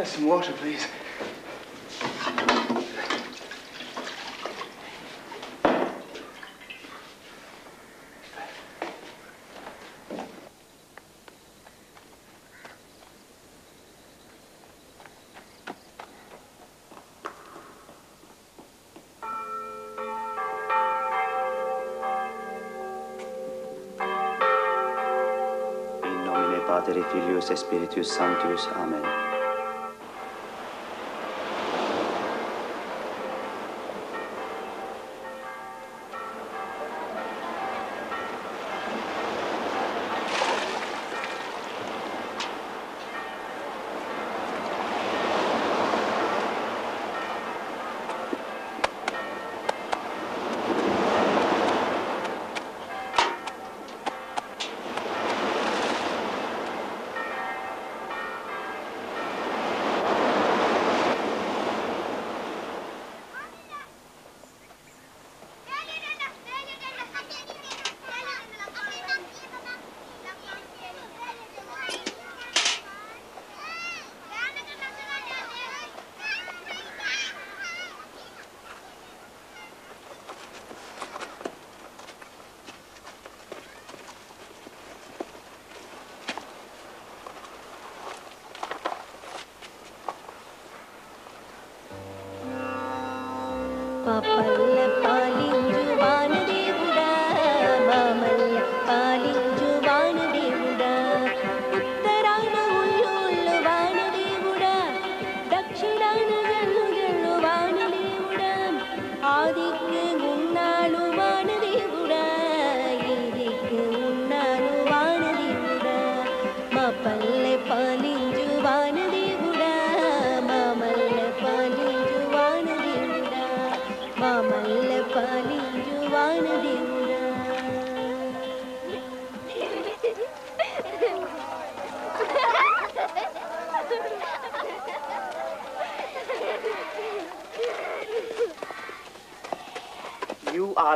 Have some water, please? Filius et Spiritus Sanctus. Amen.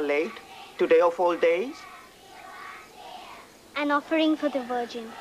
Late? Today of all days? An offering for the Virgin.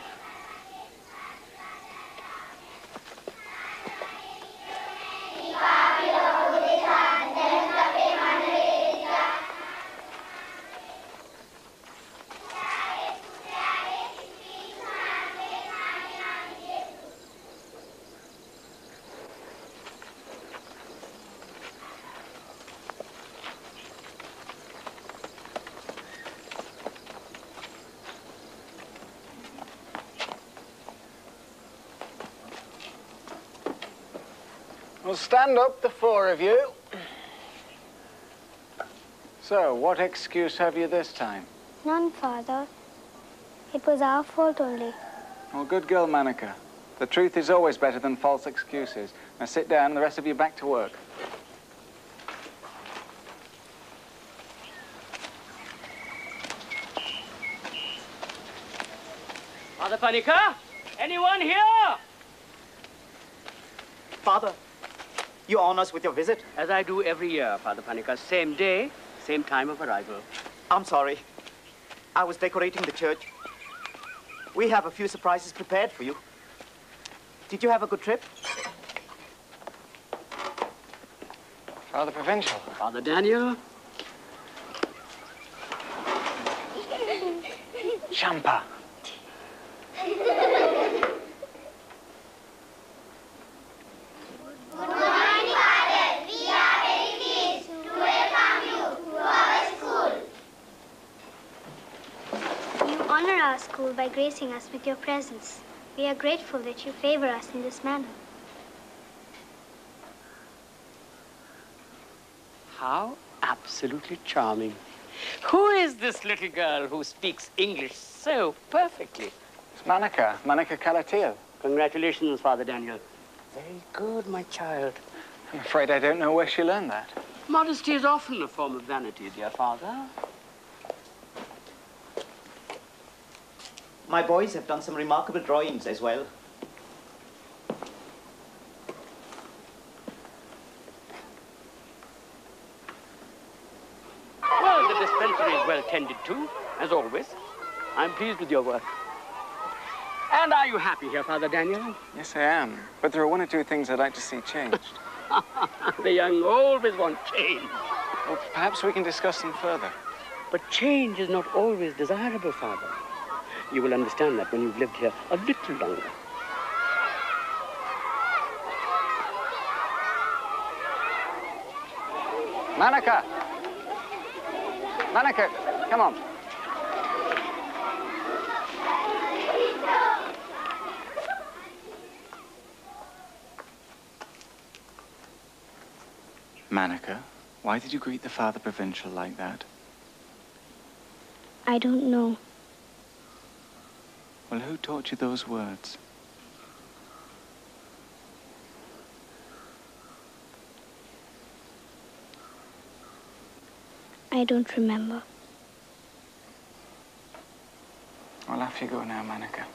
Stand up, the four of you. So, what excuse have you this time? None, Father. It was our fault only. Well, good girl, Manika. The truth is always better than false excuses. Now sit down and the rest of you back to work. Father Panicker? Anyone here? Father, you honor us with your visit. As I do every year, Father Panicker. Same day, same time of arrival. I'm sorry. I was decorating the church. We have a few surprises prepared for you. Did you have a good trip? Father Provincial. Father Daniel? Champa. You honor our school by gracing us with your presence. We are grateful that you favor us in this manner. How absolutely charming. Who is this little girl who speaks English so perfectly? It's Manika, Manika Kalatil. Congratulations, Father Daniel. Very good, my child. I'm afraid I don't know where she learned that. Modesty is often a form of vanity, dear father. My boys have done some remarkable drawings as well. Well, the dispensary is well tended to, as always. I'm pleased with your work. And are you happy here, Father Daniel? Yes, I am. But there are one or two things I'd like to see changed. the young always want change. well, perhaps we can discuss them further. But change is not always desirable, Father. You will understand that when you've lived here a little longer. Manika! Manika, come on. Manika, why did you greet the Father Provincial like that? I don't know. Well, who taught you those words? I don't remember. Well, off you go now, Manika.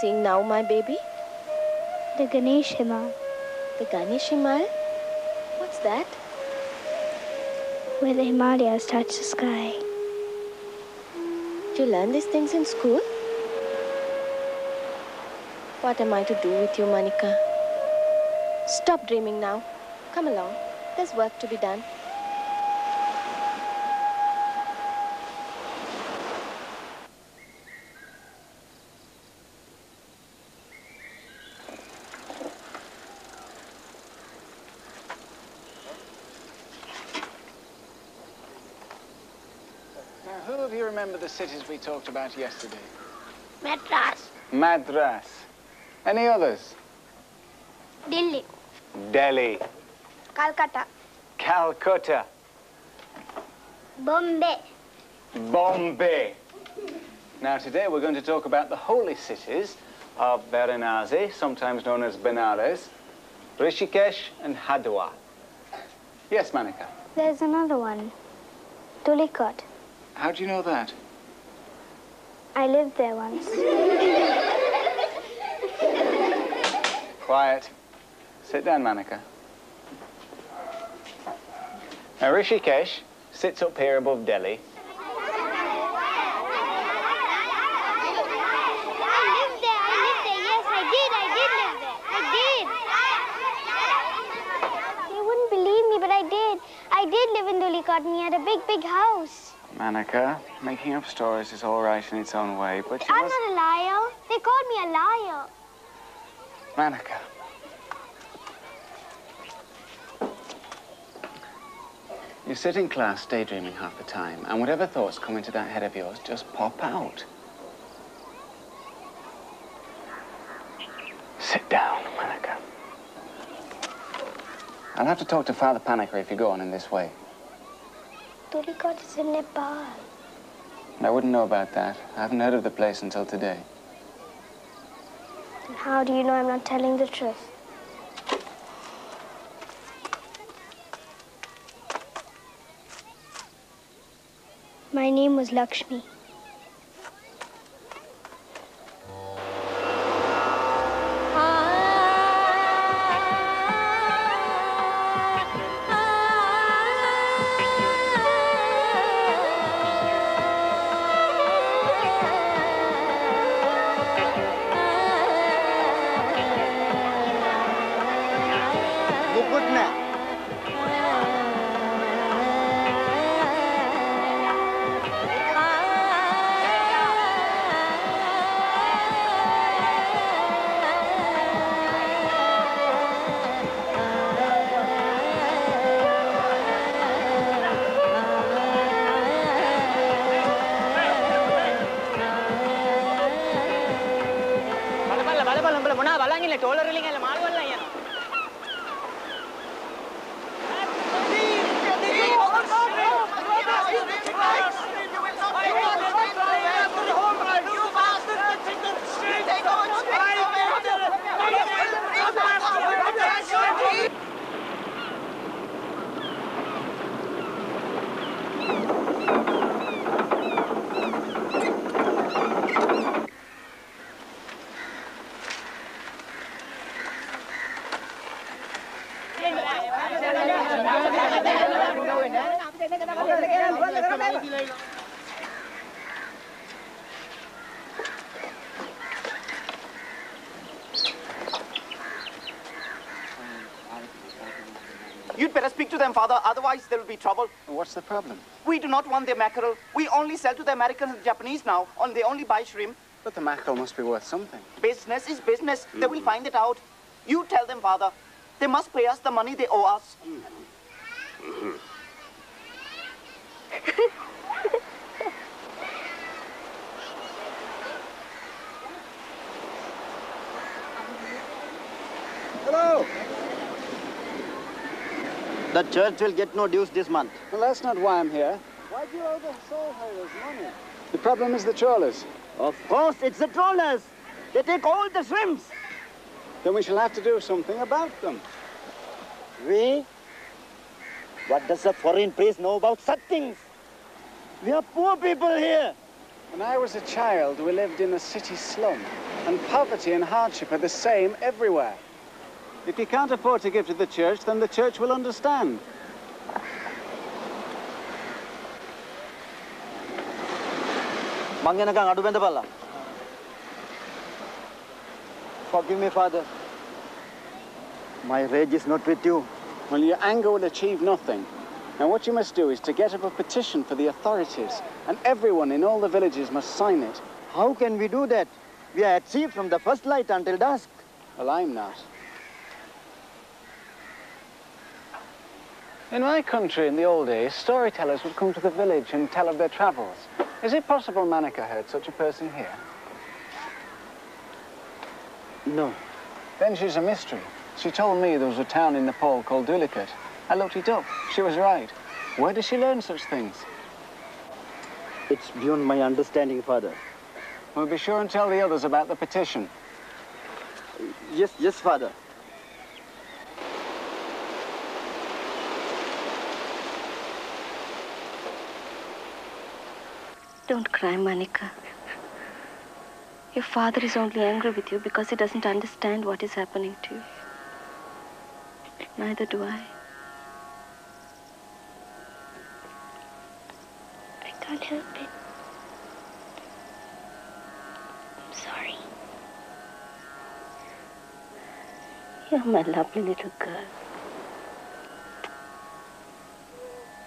Seeing now, my baby? The Ganesh Himal, The Ganesh Himal? What's that? where the Himalayas touch the sky. Do You learn these things in school? What am I to do with you, Manika? Stop dreaming now. Come along. There's work to be done. Now, who of you remember the cities we talked about yesterday? Madras, Madras. Any others? Delhi, Delhi. Calcutta, Calcutta. Bombay, Bombay. Now, today we're going to talk about the holy cities of Varanasi, sometimes known as Benares, Rishikesh, and Hardwar. Yes, Manika. There's another one. Tulikot. How do you know that? I lived there once. Quiet. Sit down, Manika. Now, Rishikesh sits up here above Delhi. I lived there, I lived there. Yes, I did, I did live there. I did. They wouldn't believe me, but I did. I did live in Tulikot and we had a big, big house. Manika, making up stories is all right in its own way, but you I'm must... not a liar. They called me a liar. Manika. You sit in class daydreaming half the time, and whatever thoughts come into that head of yours just pop out. Sit down, Manika. I'll have to talk to Father Panicker if you go on in this way. Is in Nepal. I wouldn't know about that. I haven't heard of the place until today. And how do you know I'm not telling the truth? My name was Lakshmi. Father, otherwise there will be trouble. What's the problem? We do not want their mackerel. We only sell to the Americans and Japanese now. And they only buy shrimp. But the mackerel must be worth something. Business is business. They will mm. find it out. You tell them, Father. They must pay us the money they owe us. The church will get no dues this month. Well, that's not why I'm here. Why do you owe the soul money? The problem is the trawlers. Of course, it's the trawlers. They take all the shrimps. Then we shall have to do something about them. We? What does a foreign priest know about such things? We are poor people here. When I was a child, we lived in a city slum, and poverty and hardship are the same everywhere. If you can't afford to give to the church, then the church will understand. මං එනකන් අඩු බැඳපල්ලා. Forgive me, Father. My rage is not with you. Well, your anger will achieve nothing. Now, what you must do is to get up a petition for the authorities, and everyone in all the villages must sign it. How can we do that? We are at sea from the first light until dusk. Well, I'm not. In my country, in the old days, storytellers would come to the village and tell of their travels. Is it possible Manika heard such a person here? No. Then she's a mystery. She told me there was a town in Nepal called Dhulikot. I looked it up. She was right. Where did she learn such things? It's beyond my understanding, Father. We'll be sure and tell the others about the petition. Yes, yes, Father. Don't cry, Manika. Your father is only angry with you because he doesn't understand what is happening to you. Neither do I. I can't help it. I'm sorry. You're my lovely little girl.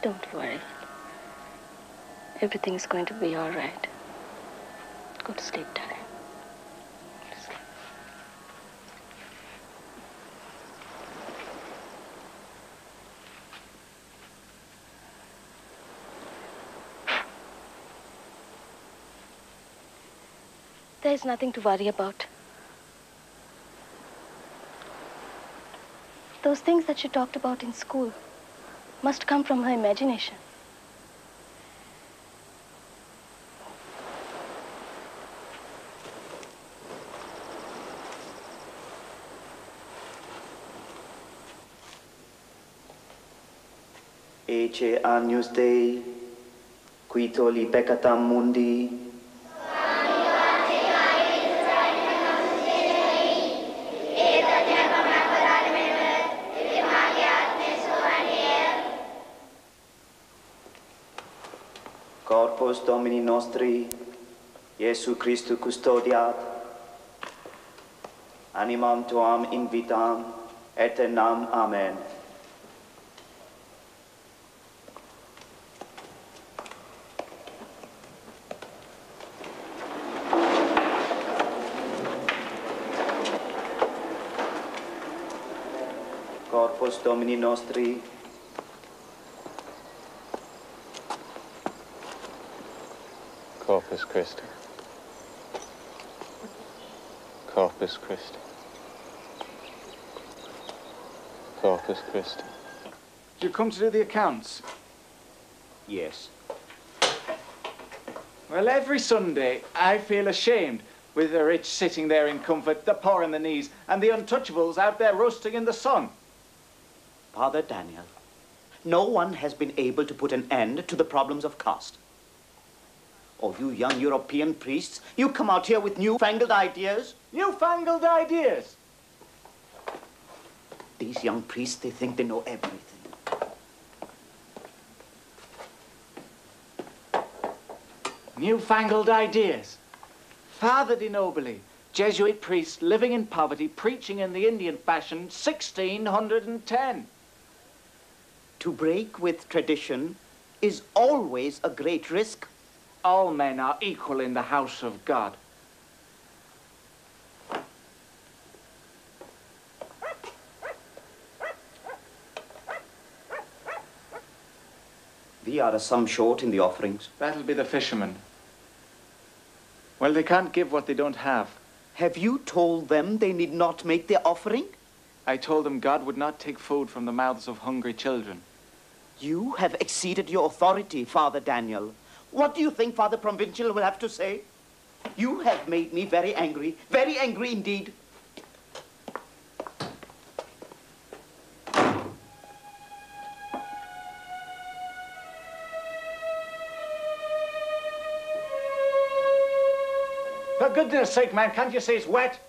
Don't worry. Everything is going to be all right. Go to sleep, darling. There's nothing to worry about. Those things that she talked about in school must come from her imagination. Diece agnus Dei, qui toli peccatam mundi, Corpus Domini nostri, Iesu Christu custodiat, animam Tuam invitam, eternam Amen. Corpus Domini nostri, Corpus Christi. Corpus Christi. Corpus Christi. Did you come to do the accounts? Yes. Well, every Sunday I feel ashamed with the rich sitting there in comfort, the poor on the knees, and the untouchables out there roasting in the sun. Father Daniel, no one has been able to put an end to the problems of caste. Oh, you young European priests, you come out here with newfangled ideas. Newfangled ideas. These young priests, they think they know everything. Newfangled ideas. Father Di Nobili, Jesuit priest living in poverty, preaching in the Indian fashion, 1610. To break with tradition is always a great risk. All men are equal in the house of God. We are a sum short in the offerings. That'll be the fishermen. Well, they can't give what they don't have. Have you told them they need not make their offering? I told them God would not take food from the mouths of hungry children. You have exceeded your authority, Father Daniel. What do you think Father Provincial will have to say? You have made me very angry, very angry indeed. For goodness sake, man, can't you see it's wet?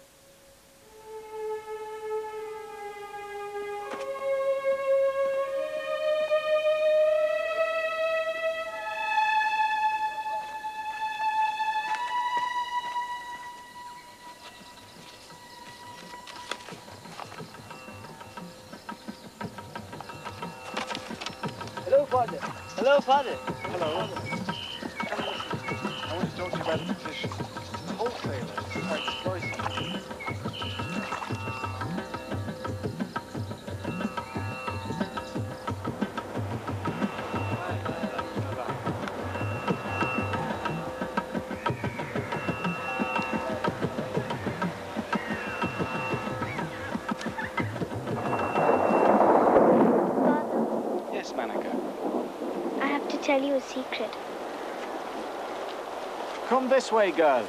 This way, girl.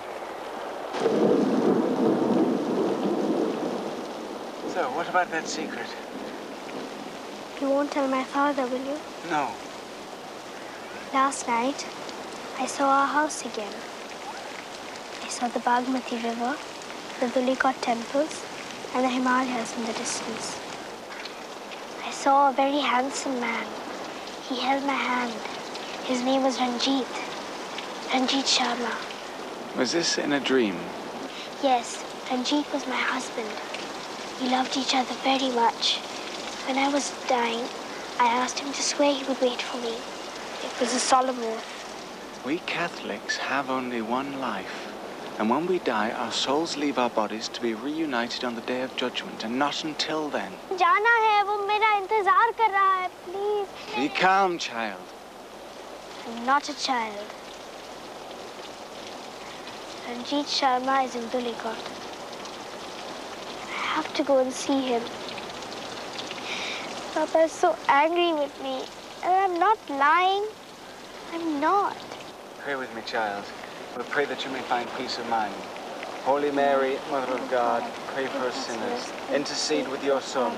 So, what about that secret? You won't tell my father, will you? No. Last night, I saw our house again. I saw the Bagmati River, the Dhulikot temples, and the Himalayas in the distance. I saw a very handsome man. He held my hand. His name was Ranjit. Ranjit Sharma. Was this in a dream? Yes, Ranjit was my husband. We loved each other very much. When I was dying, I asked him to swear he would wait for me. It was a solemn oath. We Catholics have only one life. And when we die, our souls leave our bodies to be reunited on the day of judgment, and not until then. जाना है वो मेरा इंतजार कर रहा है please Be calm, child. I'm not a child. Ranjit Sharma is in Dhulikot. I have to go and see him. Papa is so angry with me. And I'm not lying. I'm not. Pray with me, child. We pray that you may find peace of mind. Holy Mary, Mother of God, pray for us sinners. Intercede with your Son.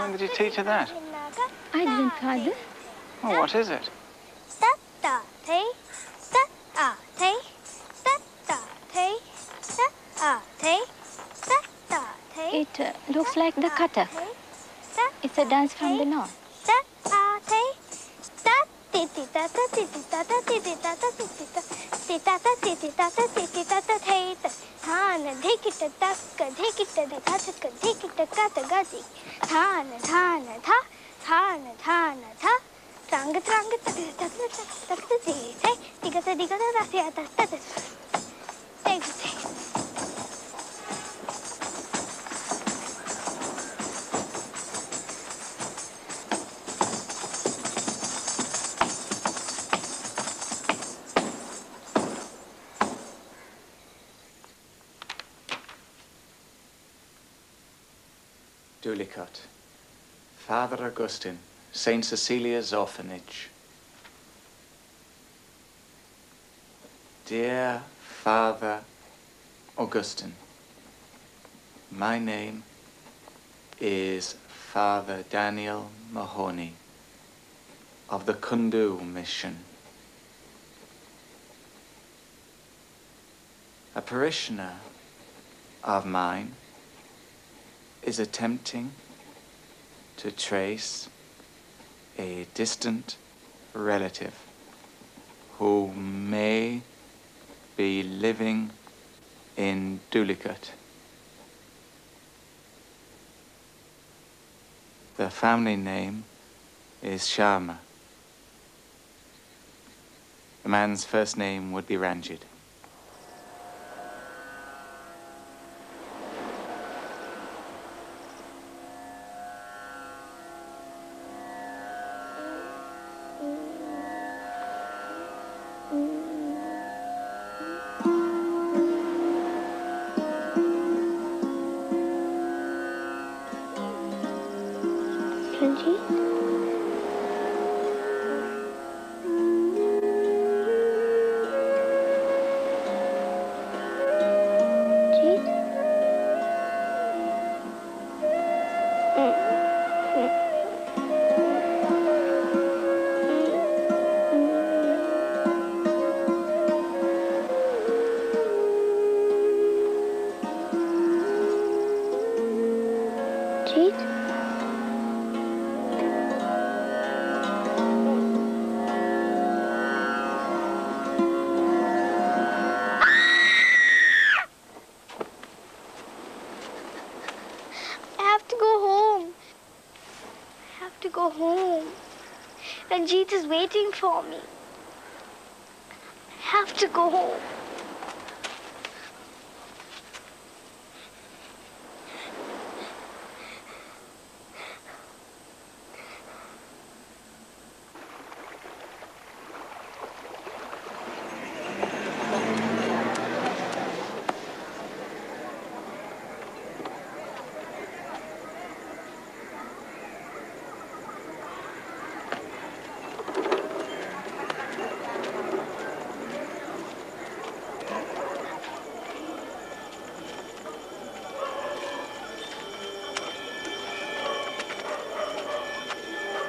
When did you teach her that? I didn't, Father. Oh, what is it? Tat ta thay. Tat a thay. Tat ta thay. Tat a thay. Tat ta thay. It uh, looks like the Kathak. It's a dance from the north. Tay. Dhulikot. Father Augustine, St. Cecilia's Orphanage. Dear Father Augustine, my name is Father Daniel Mahoney of the Kundu Mission. A parishioner of mine is attempting to trace a distant relative who may be living in Dhulikot. The family name is Sharma. The man's first name would be. Ranjit?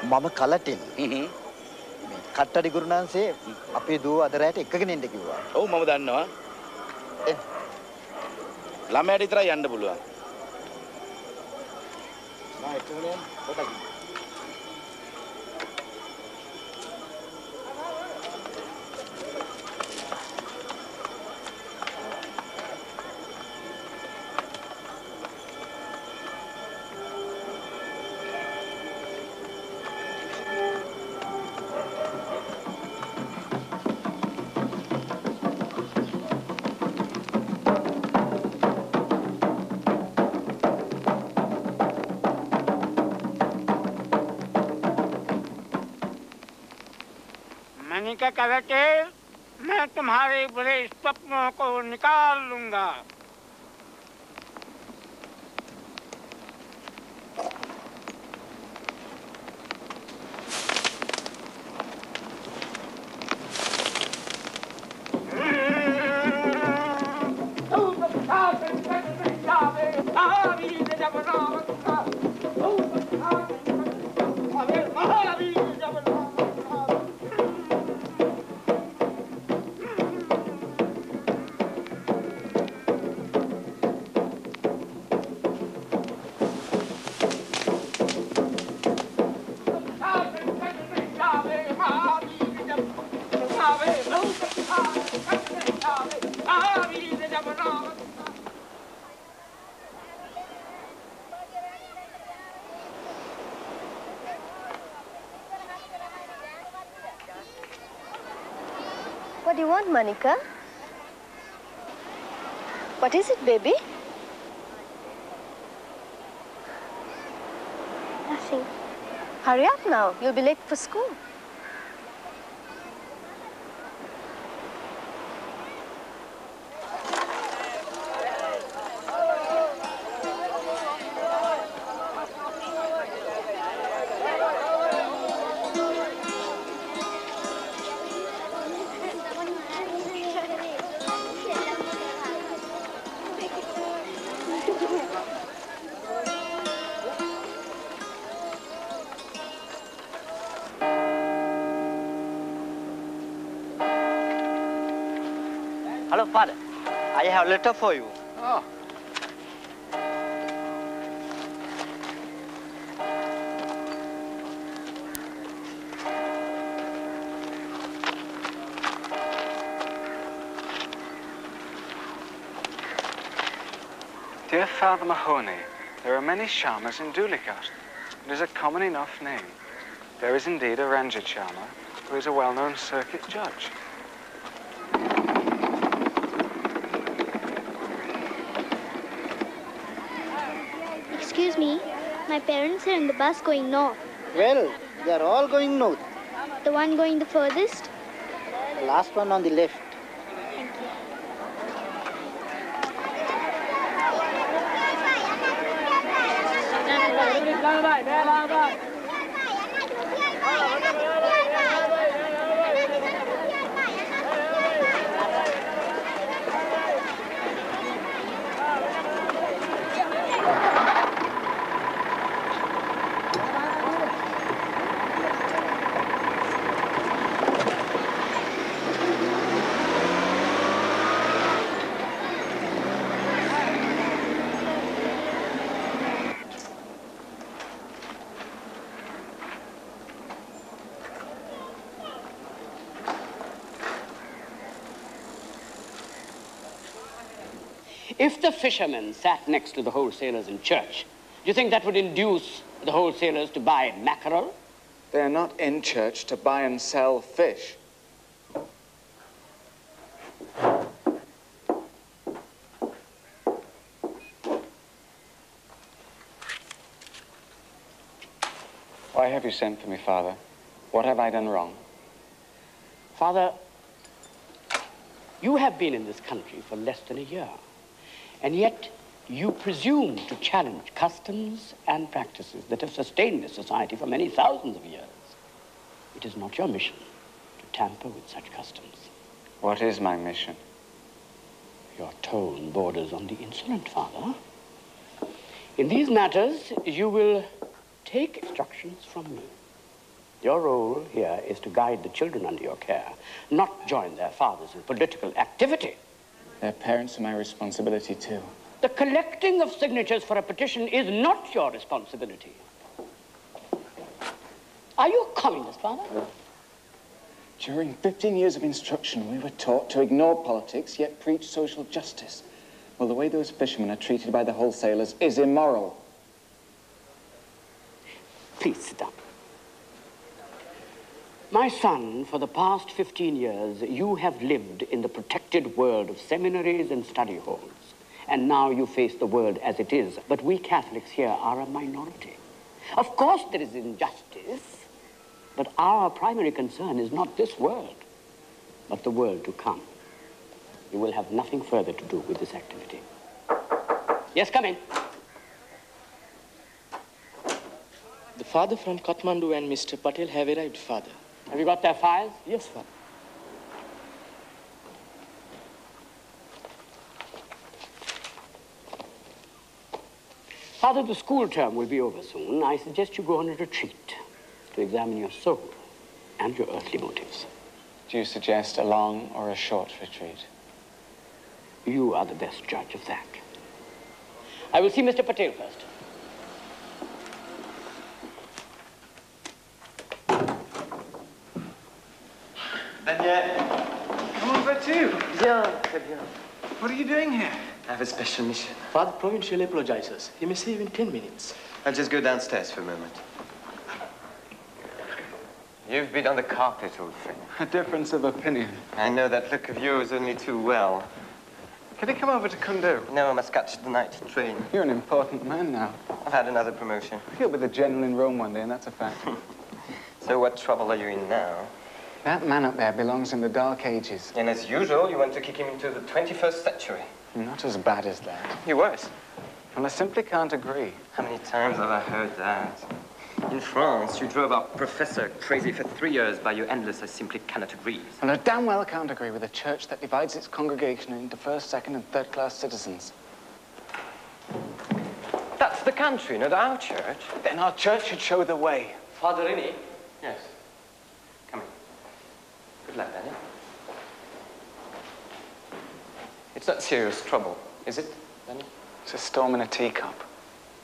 මම කලටින් කට්ටඩි ගුරුණන්සේ අපේ දූ අදරයට එකගෙන එන්න කිව්වා. ඔව් මම දන්නවා. ළමයට විතරයි යන්න පුළුවන්. මම එකගෙන කොට කිව්වා. मनिका कहते मैं तुम्हारे बुरे स्वप्नों को निकाल लूँगा। Manika? What is it, baby? Nothing. Hurry up now. You'll be late for school. Have a letter for you. Oh. Dear Father Mahoney, there are many Sharmas in Dhulikot. It is a common enough name. There is indeed a Ranjit Sharma, who is a well-known circuit judge. Excuse me, my parents are in the bus going north. Well, they are all going north. The one going the furthest? The last one on the left. If the fishermen sat next to the wholesalers in church, do you think that would induce the wholesalers to buy mackerel? They are not in church to buy and sell fish. Why have you sent for me, Father? What have I done wrong? Father, you have been in this country for less than a year, and yet you presume to challenge customs and practices that have sustained this society for many thousands of years. It is not your mission to tamper with such customs. What is my mission? Your tone borders on the insolent, Father. In these matters, you will take instructions from me. Your role here is to guide the children under your care, not join their fathers in political activity. Their parents are my responsibility too. The collecting of signatures for a petition is not your responsibility. Are you a communist, Father? During 15 years of instruction, we were taught to ignore politics, yet preach social justice. Well, the way those fishermen are treated by the wholesalers is immoral. Please sit down. My son, for the past 15 years, you have lived in the protected world of seminaries and study halls. And now you face the world as it is. But we Catholics here are a minority. Of course there is injustice, but our primary concern is not this world, but the world to come. You will have nothing further to do with this activity. Yes, come in. The father from Kathmandu and Mr. Patel have arrived, father. Have you got their files? Yes, sir. Father, the school term will be over soon. I suggest you go on a retreat to examine your soul and your earthly motives. Do you suggest a long or a short retreat? You are the best judge of that. I will see Mr. Patel first. Daniel. Come over too. Bien, bien. What are you doing here? I have a special mission. Father provincially apologizes. He may see you in 10 minutes. I'll just go downstairs for a moment. You've been on the carpet, old friend. A difference of opinion. I know that look of yours only too well. Can you come over to Kundu? No, I must catch the night train. You're an important man now. I've had another promotion. You'll be the general in Rome one day, and that's a fact. So what trouble are you in now? That man up there belongs in the Dark Ages. And as usual, you want to kick him into the 21st century. Not as bad as that. You're worse. Well, I simply can't agree. How many times have I heard that? In France, you drove our professor crazy for three years by your endless I simply cannot agree. And I damn well can't agree with a church that divides its congregation into first, second, and third class citizens. That's the country, not our church. Then our church should show the way. Father Rini? Yes. Come in. Good luck, Daniel. It's not serious trouble, is it, Daniel? It's a storm in a teacup.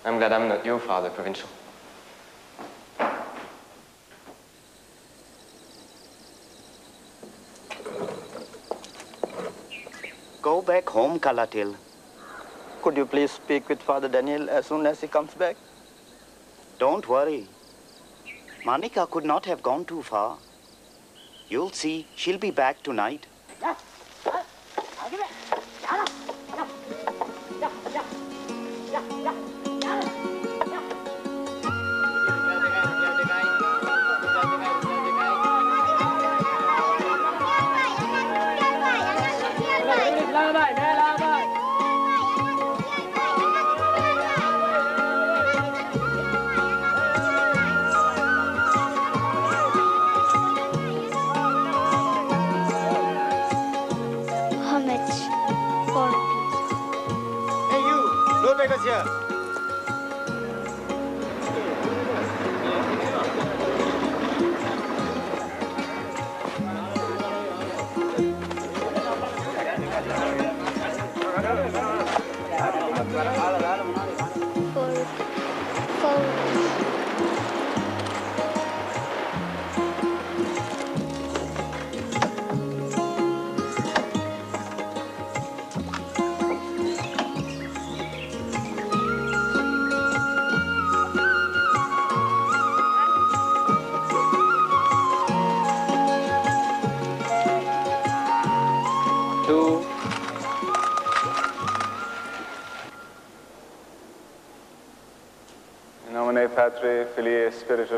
I'm glad I'm not your father, provincial. Go back home, Kalatil. Could you please speak with Father Daniel as soon as he comes back? Don't worry. Manika could not have gone too far. You'll see, she'll be back tonight.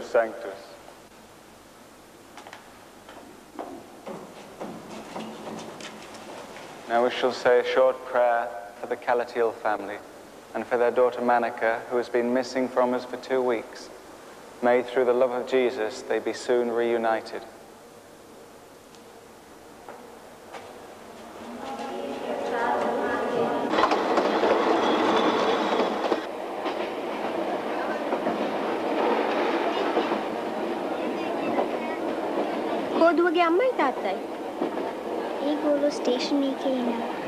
Sanctus. Now we shall say a short prayer for the Calatiel family and for their daughter Manika, who has been missing from us for two weeks. May, through the love of Jesus, they be soon reunited. Katrina.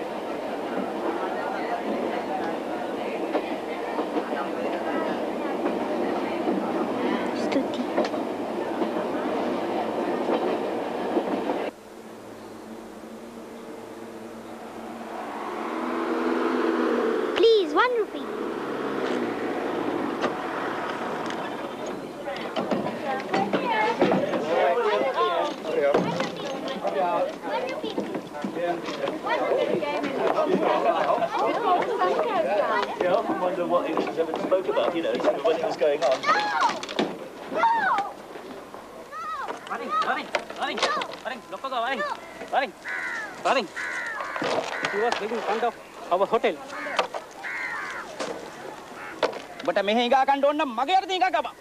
ගා ගන්න ඕන නම් මගේ අරදී ගා ගබා.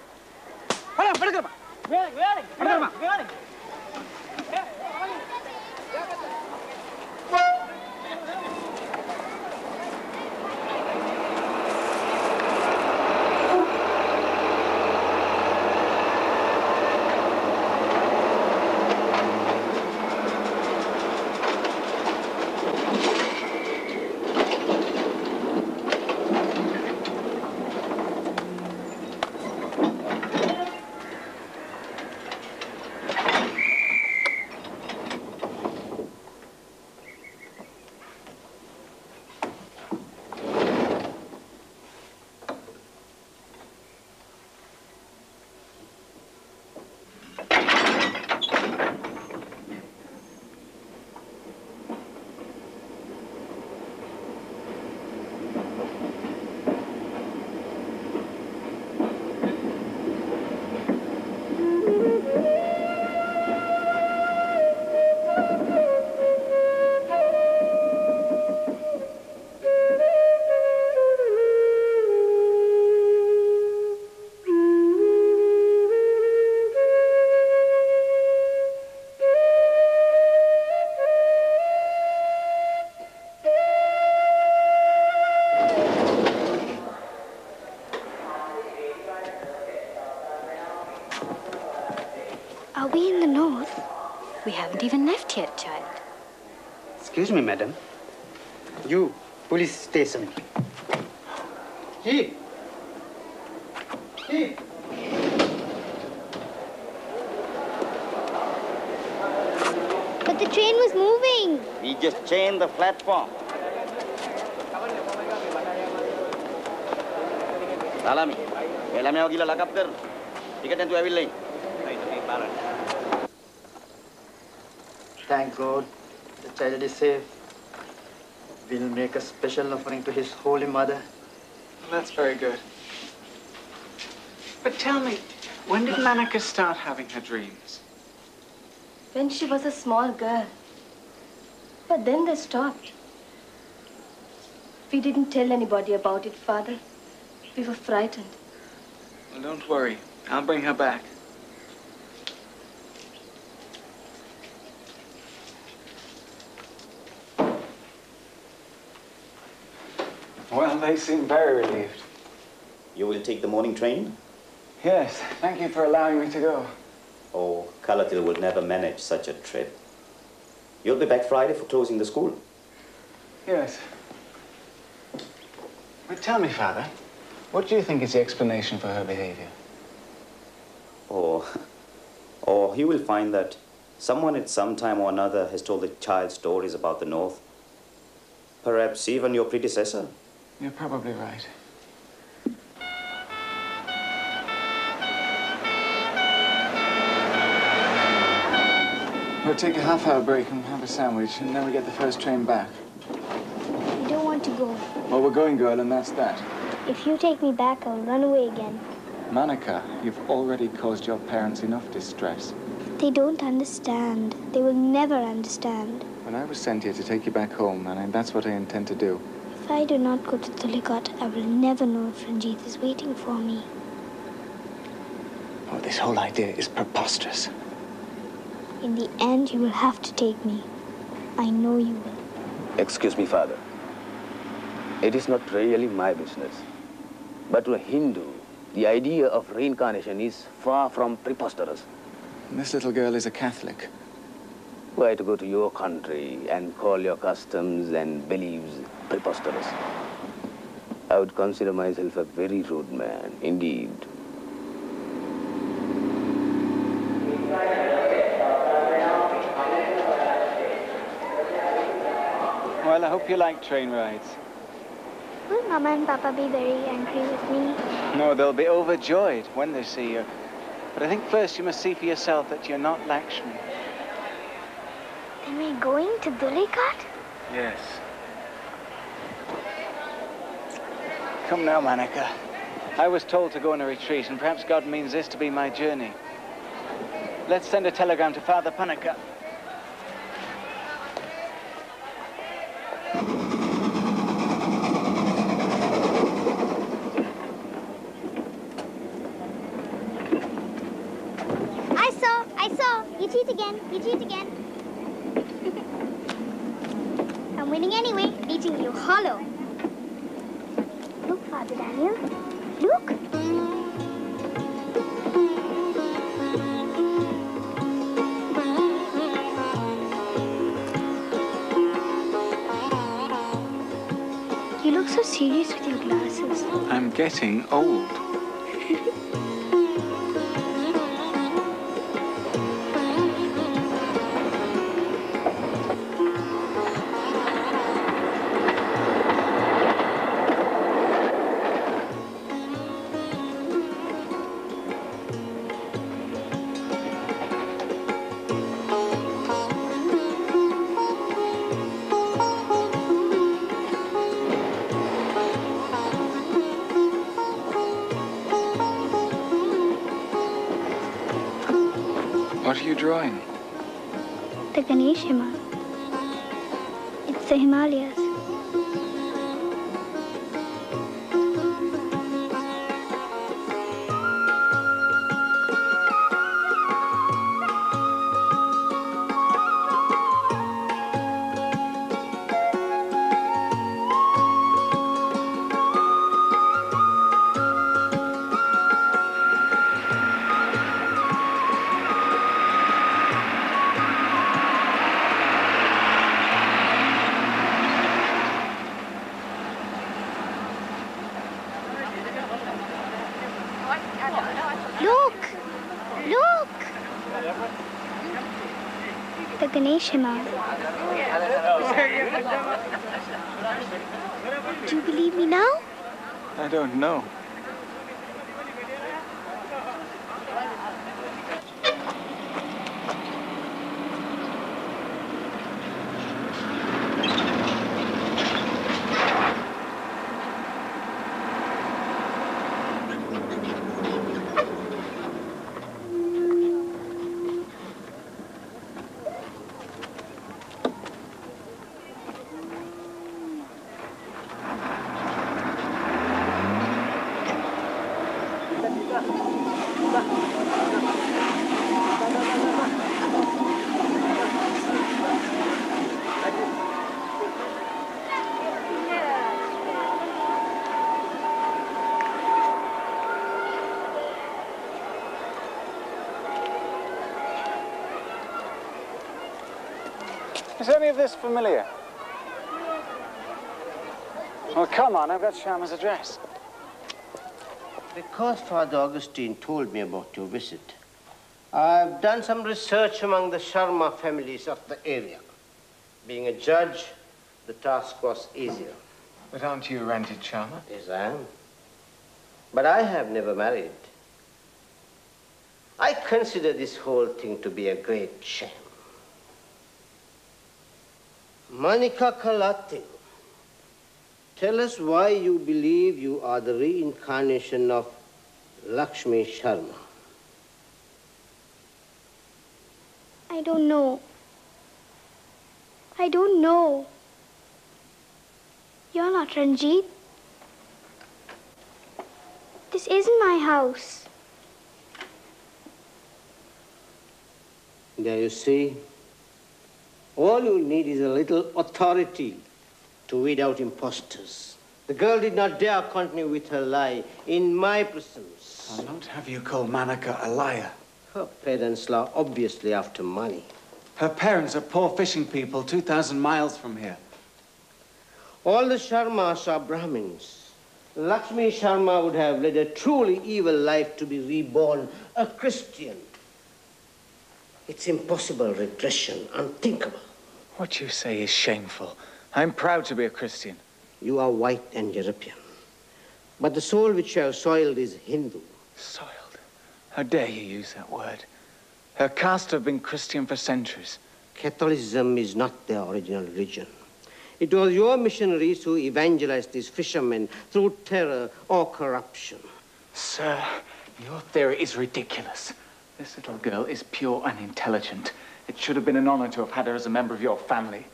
here, child. Excuse me, madam. You, police station. He. He. But the train was moving. We just changed the platform. Salami, मेला में होगी ललाकप कर ठीक है तू अभी नहीं Thank God, the child is safe. We'll make a special offering to his holy mother. That's very good. But tell me, when did Manika start having her dreams? When she was a small girl. But then they stopped. We didn't tell anybody about it, Father. We were frightened. Well, don't worry. I'll bring her back. Well, they seem very relieved. You will take the morning train? Yes, thank you for allowing me to go. Oh, Kalatil will never manage such a trip. You'll be back Friday for closing the school. Yes. But tell me, Father, what do you think is the explanation for her behavior? Or, or he will find that someone at some time or another has told the child stories about the North. Perhaps even your predecessor. You're probably right. We'll take a half hour break and have a sandwich, and then we get the first train back. I don't want to go. Well, we're going, girl, and that's that. If you take me back, I'll run away again. Manika, you've already caused your parents enough distress. They don't understand. They will never understand. When I was sent here to take you back home, and I, that's what I intend to do. If I do not go to Dhulikot, I will never know if Ranjit is waiting for me. Oh, this whole idea is preposterous. In the end, you will have to take me. I know you will. Excuse me, Father. It is not really my business. But to a Hindu, the idea of reincarnation is far from preposterous. This little girl is a Catholic. Why to go to your country and call your customs and beliefs preposterous? I would consider myself a very rude man, indeed. Well, I hope you like train rides. Will Mama and Papa be very angry with me? No, they'll be overjoyed when they see you. But I think first you must see for yourself that you're not Lakshmi. Am I going to Dhulikot? Yes. Come now, Manika. I was told to go on a retreat, and perhaps God means this to be my journey. Let's send a telegram to Father Panicker. I saw, I saw. You cheat again, you cheat again. I'm winning beating you hollow. Look, Father Daniel. Look. You look so serious with your glasses. I'm getting old. The Ganesh Himal. Do you believe me now? I don't know. Is any of this familiar? Well, come on, I've got Sharma's address. Because Father Augustine told me about your visit, I've done some research among the Sharma families of the area. Being a judge, the task was easier. But aren't you Ranjit Sharma? Yes, I am. But I have never married. I consider this whole thing to be a great shame. Manika Kalate, tell us why you believe you are the reincarnation of Lakshmi Sharma. I don't know. I don't know. You're not Ranjit. This isn't my house. There you see, all you need is a little authority to weed out impostors. The girl did not dare continue with her lie in my presence. I'll not have you call Manika a liar. Her parents are obviously after money. Her parents are poor fishing people 2,000 miles from here. All the Sharmas are Brahmins. Lakshmi Sharma would have led a truly evil life to be reborn a Christian. It's impossible regression, unthinkable. What you say is shameful. I'm proud to be a Christian. You are white and European. But the soul which you have soiled is Hindu. Soiled? How dare you use that word? Her caste have been Christian for centuries. Catholicism is not their original religion. It was your missionaries who evangelized these fishermen through terror or corruption. Sir, your theory is ridiculous. This little girl is pure and intelligent. It should have been an honor to have had her as a member of your family.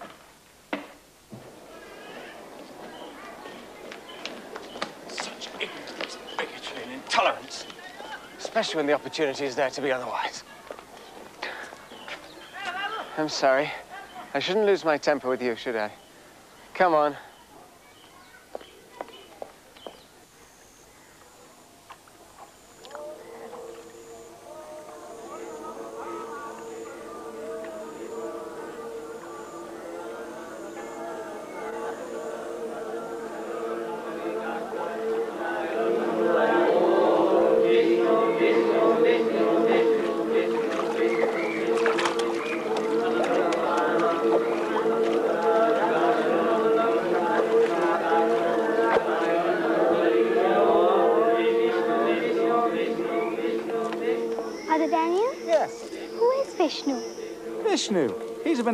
Such ignorance, bigotry, and intolerance. Especially when the opportunity is there to be otherwise. I'm sorry. I shouldn't lose my temper with you, should I? Come on.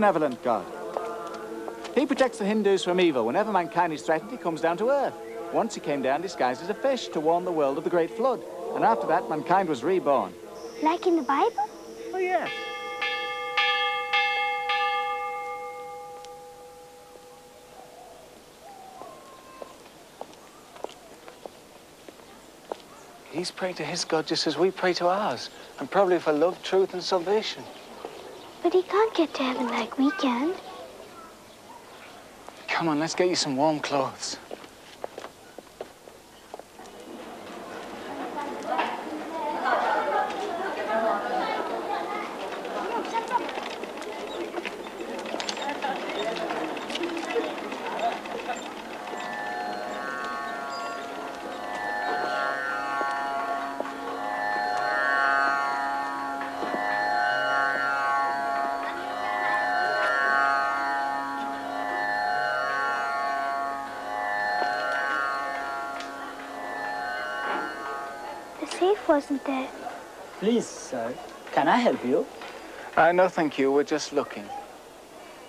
Benevolent god. He protects the Hindus from evil. Whenever mankind is threatened, he comes down to earth. Once he came down disguised as a fish to warn the world of the Great Flood. And after that, mankind was reborn. Like in the Bible? Oh, yes. He's praying to his God just as we pray to ours, and probably for love, truth, and salvation. But he can't get to heaven like we can. Come on, let's get you some warm clothes. Wasn't there. Please, sir, can I help you? Uh, no, thank you. We're just looking.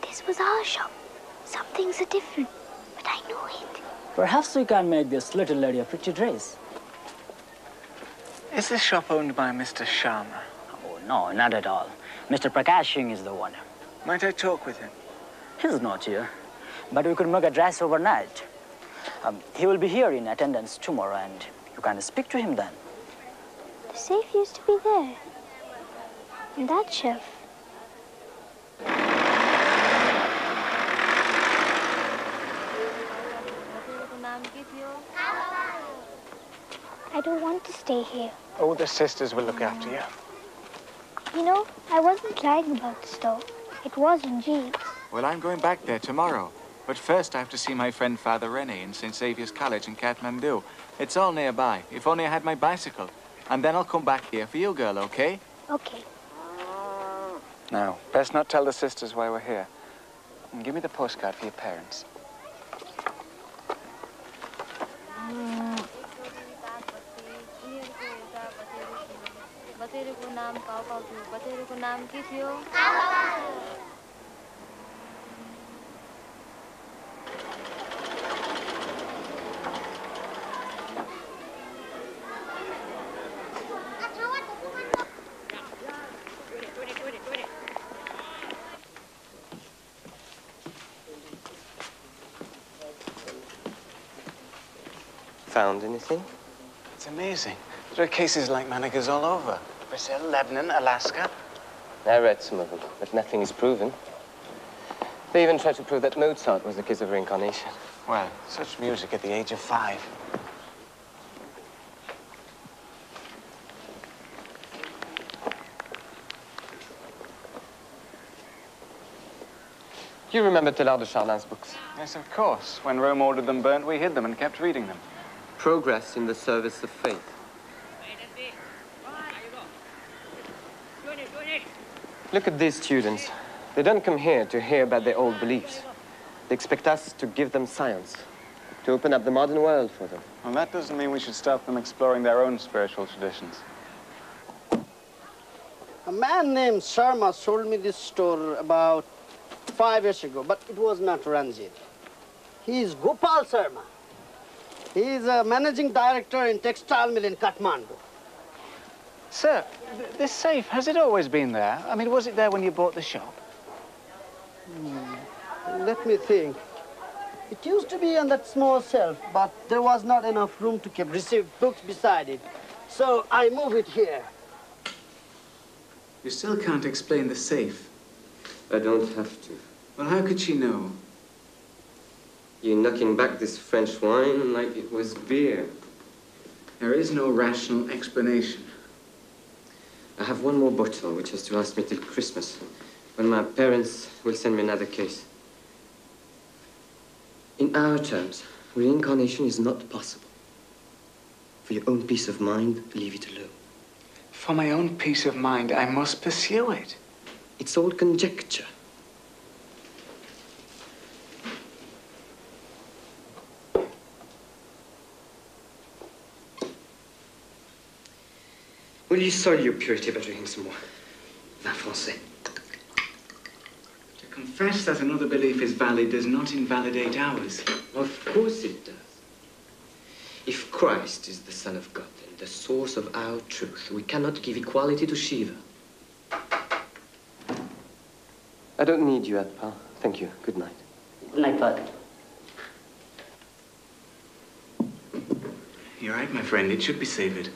This was our shop. Some things are different, but I know it. Perhaps we can make this little lady a pretty dress. Is this shop owned by Mr. Sharma? Oh, no, not at all. Mr. Prakash Singh is the owner. Might I talk with him? He's not here, but we could make a dress overnight. Um, he will be here in attendance tomorrow, and you can speak to him then. The safe used to be there. In that shelf. I don't want to stay here. Oh, the sisters will look after you. You know, I wasn't lying about the store. It was in Jeeves. Well, I'm going back there tomorrow. But first I have to see my friend Father Rene in St. Xavier's College in Kathmandu. It's all nearby. If only I had my bicycle. And then I'll come back here for you, girl, okay? Okay. Now, best not tell the sisters why we're here. And give me the postcard for your parents. Mm. Found anything? It's amazing. There are cases like Manika's all over. Brazil, Lebanon, Alaska. I read some of them, but nothing is proven. They even tried to prove that Mozart was the case of reincarnation. Well, such music at the age of five. You remember Teilhard de Chardin's books? Yes, of course. When Rome ordered them burnt, we hid them and kept reading them. Progress in the service of faith. Look at these students. They don't come here to hear about their old beliefs. They expect us to give them science, to open up the modern world for them. Well, that doesn't mean we should stop them exploring their own spiritual traditions. A man named Sharma sold me this store about five years ago, but it was not Ranjit. He is Gopal Sharma. He is a managing director in textile mill in Kathmandu. Sir, th this safe, has it always been there? I mean, was it there when you bought the shop? Hmm. Let me think. It used to be on that small shelf, but there was not enough room to keep received books beside it. So I moved it here. You still can't explain the safe. I don't have to. Well, how could she know? You're knocking back this French wine like it was beer. There is no rational explanation. I have one more bottle, which has to last me till Christmas, when my parents will send me another case. In our terms, reincarnation is not possible. For your own peace of mind, leave it alone. For my own peace of mind, I must pursue it. It's all conjecture. Will you soil your purity by drinking some more? Vin français. To confess that another belief is valid does not invalidate ours. Of course it does. If Christ is the Son of God and the source of our truth, we cannot give equality to Shiva. I don't need you, Adpal. Thank you. Good night. Good night, Father. You're right, my friend. It should be savored.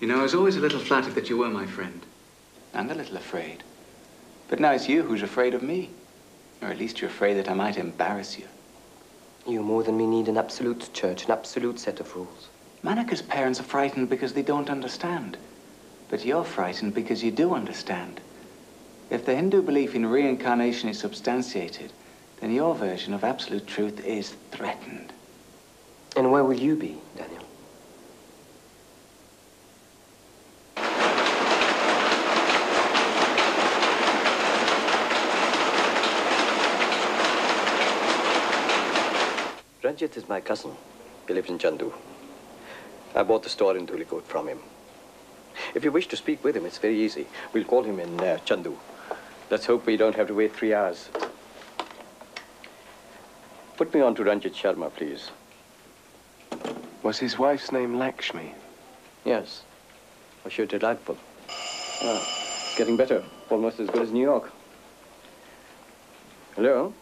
You know, I was always a little flattered that you were my friend. And a little afraid. But now it's you who's afraid of me. Or at least you're afraid that I might embarrass you. You more than me need an absolute church, an absolute set of rules. Manika's parents are frightened because they don't understand. But you're frightened because you do understand. If the Hindu belief in reincarnation is substantiated, then your version of absolute truth is threatened. And where will you be, Daniel? Ranjit is my cousin. He lives in Chandu. I bought the store in Dhulikot from him. If you wish to speak with him, it's very easy. We'll call him in uh, Chandu. Let's hope we don't have to wait three hours. Put me on to Ranjit Sharma, please. Was his wife's name Lakshmi? Yes. Was she delightful? Ah, it's getting better. Almost as good as New York. Hello?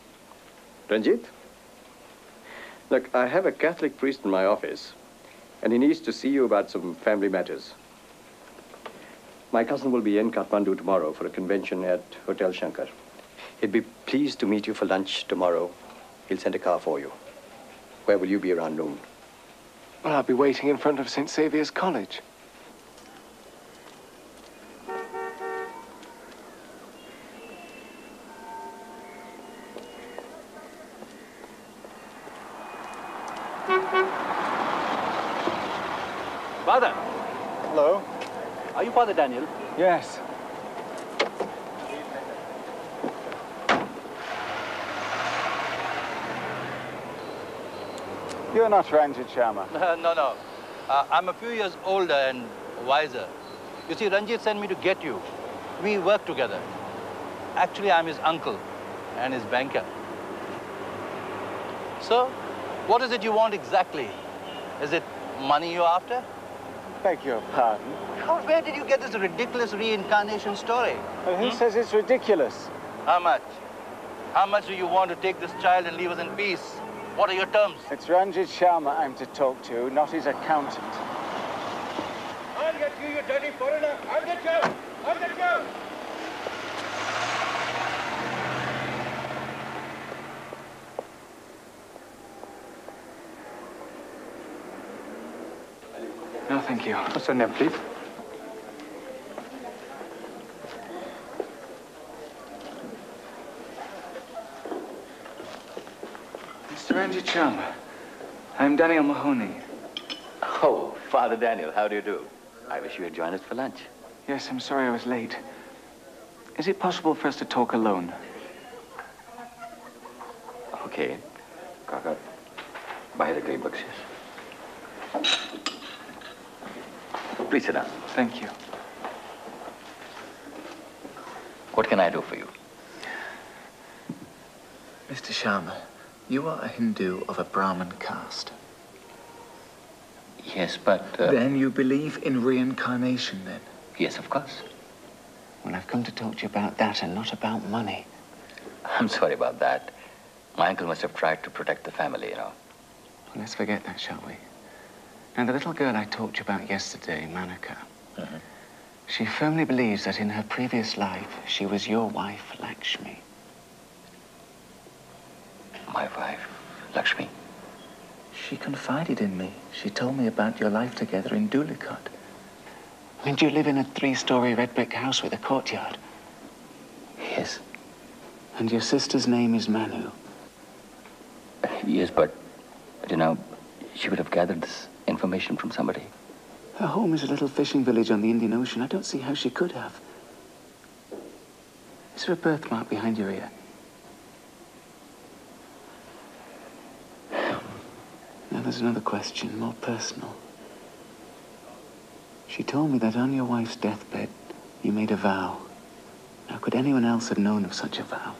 Ranjit? Look, I have a Catholic priest in my office, and he needs to see you about some family matters. My cousin will be in Kathmandu tomorrow for a convention at Hotel Shankar. He'd be pleased to meet you for lunch tomorrow. He'll send a car for you. Where will you be around noon? Well, I'll be waiting in front of St. Xavier's College. Father, Hello? are you Father Daniel? Yes. You're not Ranjit Sharma. no, no. Uh, I'm a few years older and wiser. You see, Ranjit sent me to get you. We work together. Actually, I'm his uncle and his banker. So, what is it you want exactly? Is it money you're after? Beg your pardon? How, where did you get this ridiculous reincarnation story? Well, who hmm? says it's ridiculous? How much? How much do you want to take this child and leave us in peace? What are your terms? It's Ranjit Sharma I'm to talk to, not his accountant. I'll get you, you dirty foreigner. I'll get you. I'll get you. No, thank you. What's your name, please? Sanjay Cham. I'm Daniel Mahoney. Oh, Father Daniel, how do you do? I wish you had joined us for lunch. Yes, I'm sorry I was late. Is it possible for us to talk alone? Okay. My other grey books, yes. Please sit down. Thank you. What can I do for you? Mr. Sharma? You are a Hindu of a Brahmin caste. Yes, but... Uh, Then you believe in reincarnation, then? Yes, of course. Well, I've come to talk to you about that and not about money. I'm sorry about that. My uncle must have tried to protect the family, you know. Well, let's forget that, shall we? Now, the little girl I talked to you about yesterday, Manika, she firmly believes that in her previous life, she was your wife, Lakshmi. My wife, Lakshmi. She confided in me. She told me about your life together in Dhulikot. I mean, do you live in a three-story red brick house with a courtyard? Yes. And your sister's name is Manu. Yes, but, but, you know, she would have gathered this information from somebody. Her home is a little fishing village on the Indian Ocean. I don't see how she could have. Is there a birthmark behind your ear? Now, there's another question, more personal. She told me that on your wife's deathbed, you made a vow. Now, could anyone else have known of such a vow?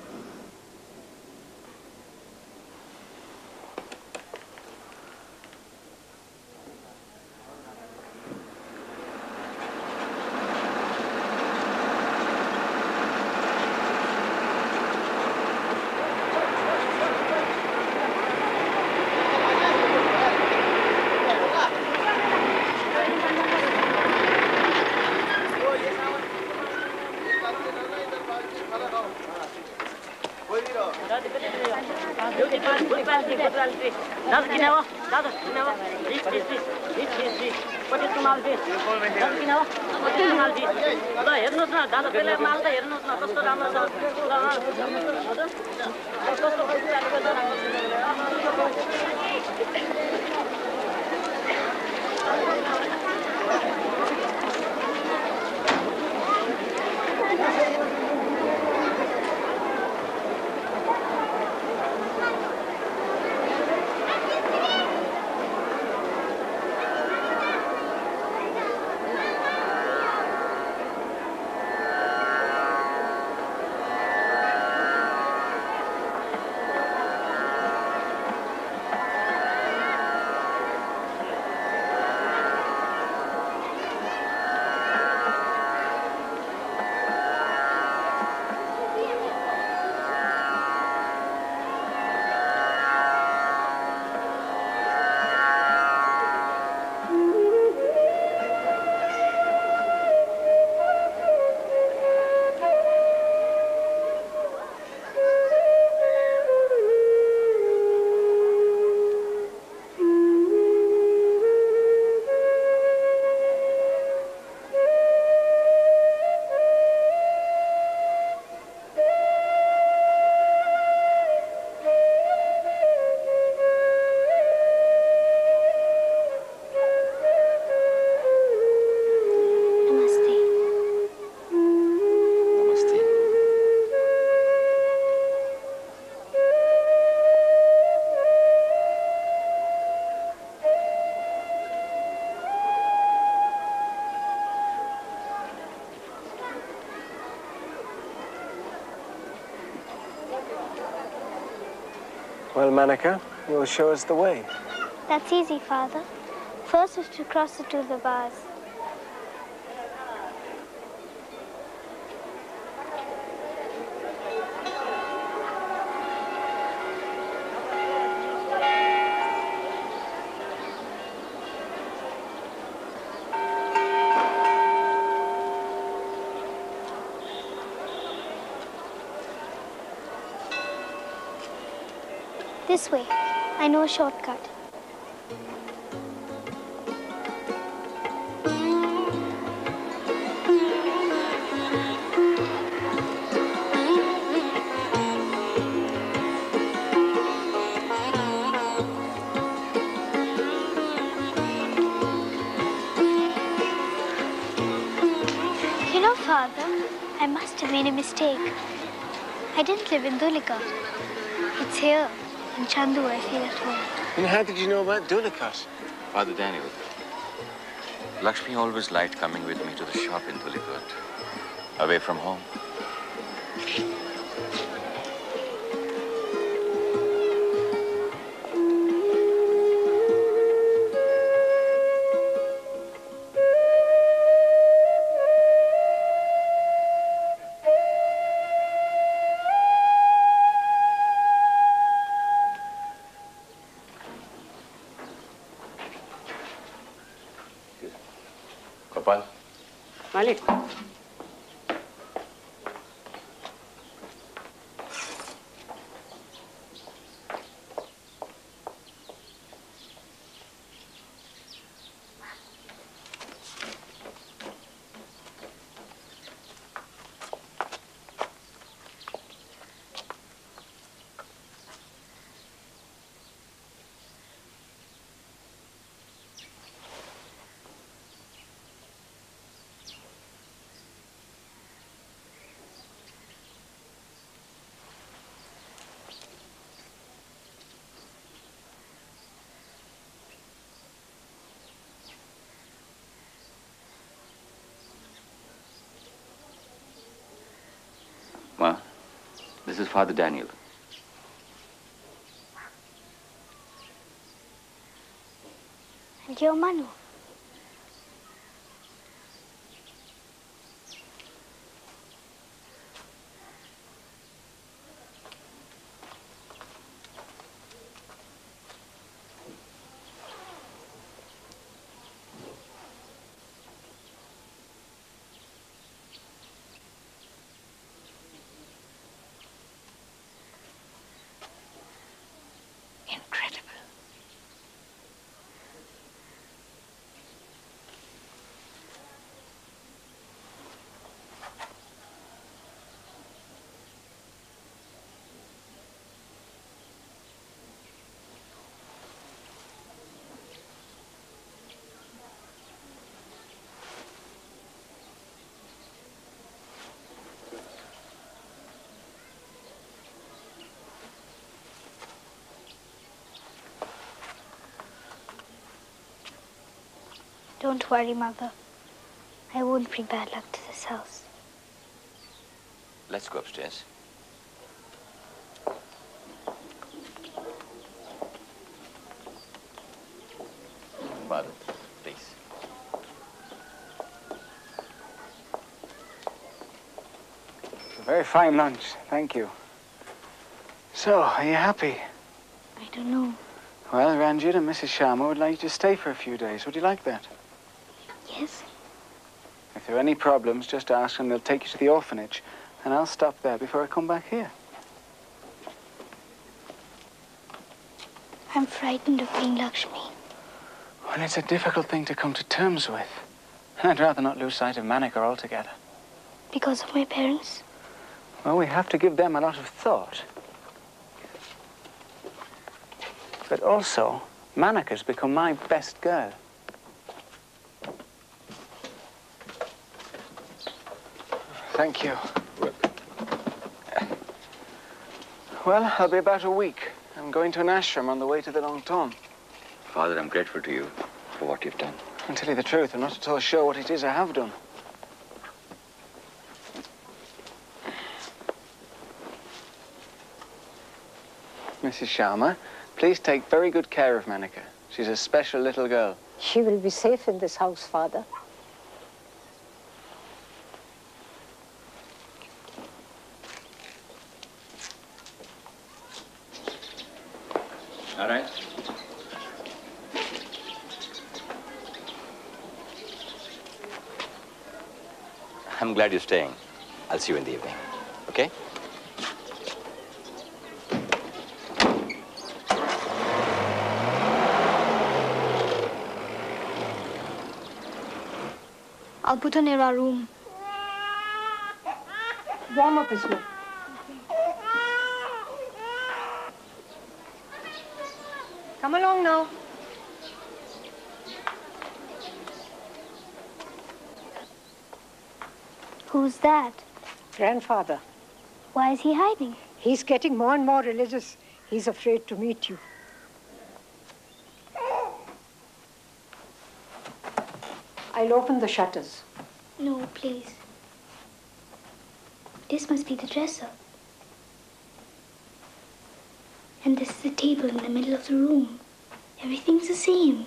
Well, you'll show us the way. That's easy, Father. First is to cross the two the bars. This way. I know a shortcut. You know, Father, I must have made a mistake. I didn't live in Dhulikot. It's here, in Chandu, I feel at home. And how did you know about Dhulikot? Father Daniel, Lakshmi always liked coming with me to the shop in Tulipat, away from home. This is Father Daniel. And you're Manu. Don't worry, Mother. I won't bring bad luck to this house. Let's go upstairs. Father, please. It's a very fine lunch, thank you. So, are you happy? I don't know. Well, Ranjit and Mrs. Sharma would like you to stay for a few days. Would you like that? Yes? If there are any problems, just ask and they'll take you to the orphanage. And I'll stop there before I come back here. I'm frightened of being Lakshmi. Well, it's a difficult thing to come to terms with. And I'd rather not lose sight of Manika altogether. Because of my parents? Well, we have to give them a lot of thought. But also, Manika's become my best girl. Thank you. Well, I'll be about a week. I'm going to an ashram on the way to the Langtang. Father, I'm grateful to you for what you've done. I'll tell you the truth, I'm not at all sure what it is I have done. Mrs. Sharma, please take very good care of Manika. She's a special little girl. She will be safe in this house, Father. All right. I'm glad you're staying. I'll see you in the evening. Okay? I'll put her near our room. Warm up, Isma. Come along now. Who's that? Grandfather. Why is he hiding? He's getting more and more religious. He's afraid to meet you. I'll open the shutters. No, please. This must be the dresser. And this is the table in the middle of the room. Everything's the same.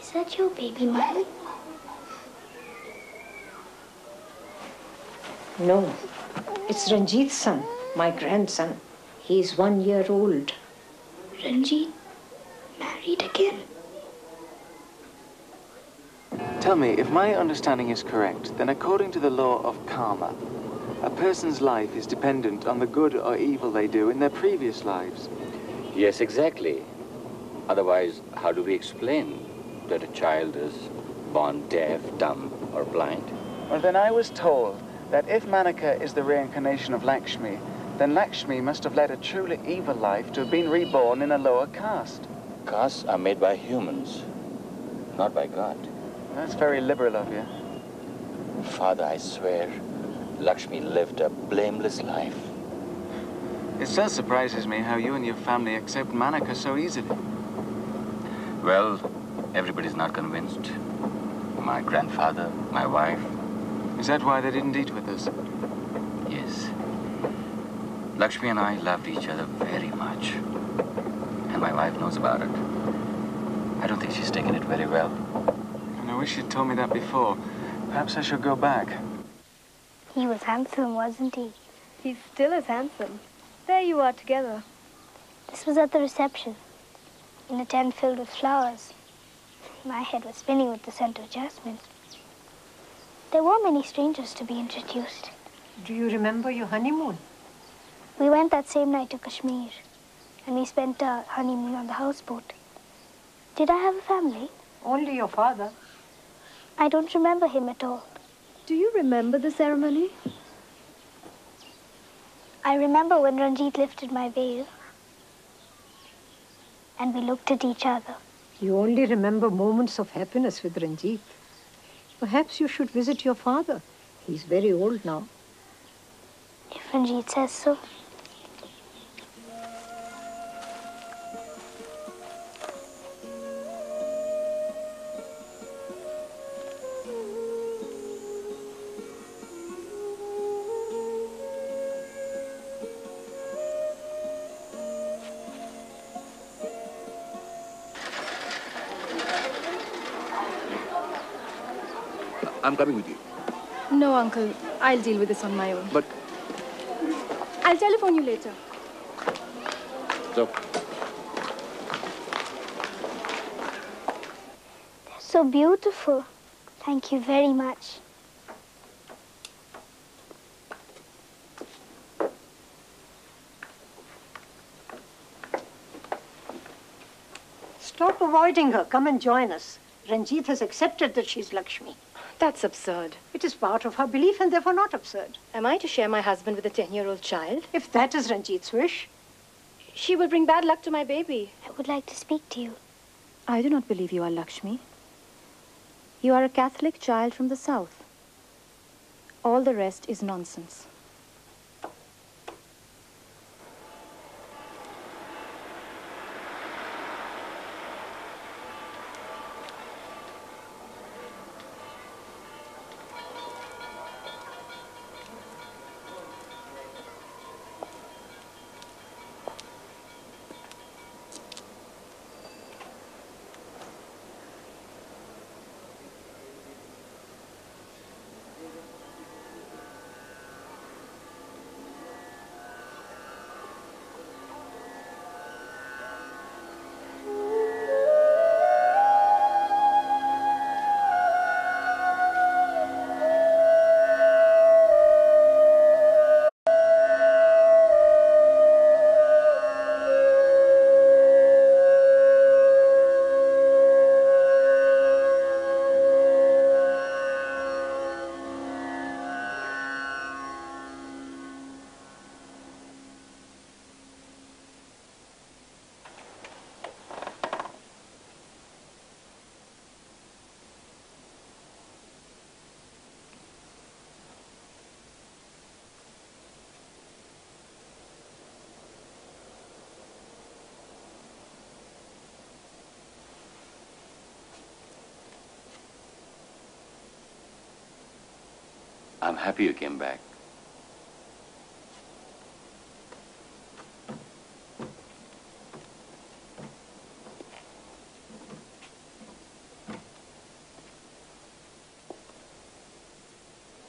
Is that your baby, Mommy? No, it's Ranjit's son, my grandson. He's one year old. Ranjit married again? Tell me, if my understanding is correct, then according to the law of karma, a person's life is dependent on the good or evil they do in their previous lives. Yes, exactly. Otherwise, how do we explain that a child is born deaf, dumb, or blind? Well, then I was told that if Manika is the reincarnation of Lakshmi, then Lakshmi must have led a truly evil life to have been reborn in a lower caste. Castes are made by humans, not by God. That's very liberal of you. Father, I swear, Lakshmi lived a blameless life. It still surprises me how you and your family accept Manika so easily. Well, everybody's not convinced. My grandfather, my wife. Is that why they didn't eat with us? Yes. Lakshmi and I loved each other very much. And my wife knows about it. I don't think she's taken it very well. And I wish you'd told me that before. Perhaps I should go back. He was handsome, wasn't he? He's still as handsome. There you are together. This was at the reception, in a tent filled with flowers. My head was spinning with the scent of jasmine. There were many strangers to be introduced. Do you remember your honeymoon? We went that same night to Kashmir, and we spent our honeymoon on the houseboat. Did I have a family? Only your father. I don't remember him at all. Do you remember the ceremony? I remember when Ranjit lifted my veil, and we looked at each other. You only remember moments of happiness with Ranjit. Perhaps you should visit your father. He's very old now. If Ranjit says so. I'm coming with you. No, Uncle. I'll deal with this on my own. But I'll telephone you later. so They're So beautiful. Thank you very much. Stop avoiding her. Come and join us. Ranjit has accepted that she's Lakshmi. That's absurd. It is part of her belief and therefore not absurd. Am I to share my husband with a 10-year-old child? If that is Ranjit's wish. She will bring bad luck to my baby. I would like to speak to you. I do not believe you are Lakshmi. You are a Catholic child from the south. All the rest is nonsense. I'm happy you came back.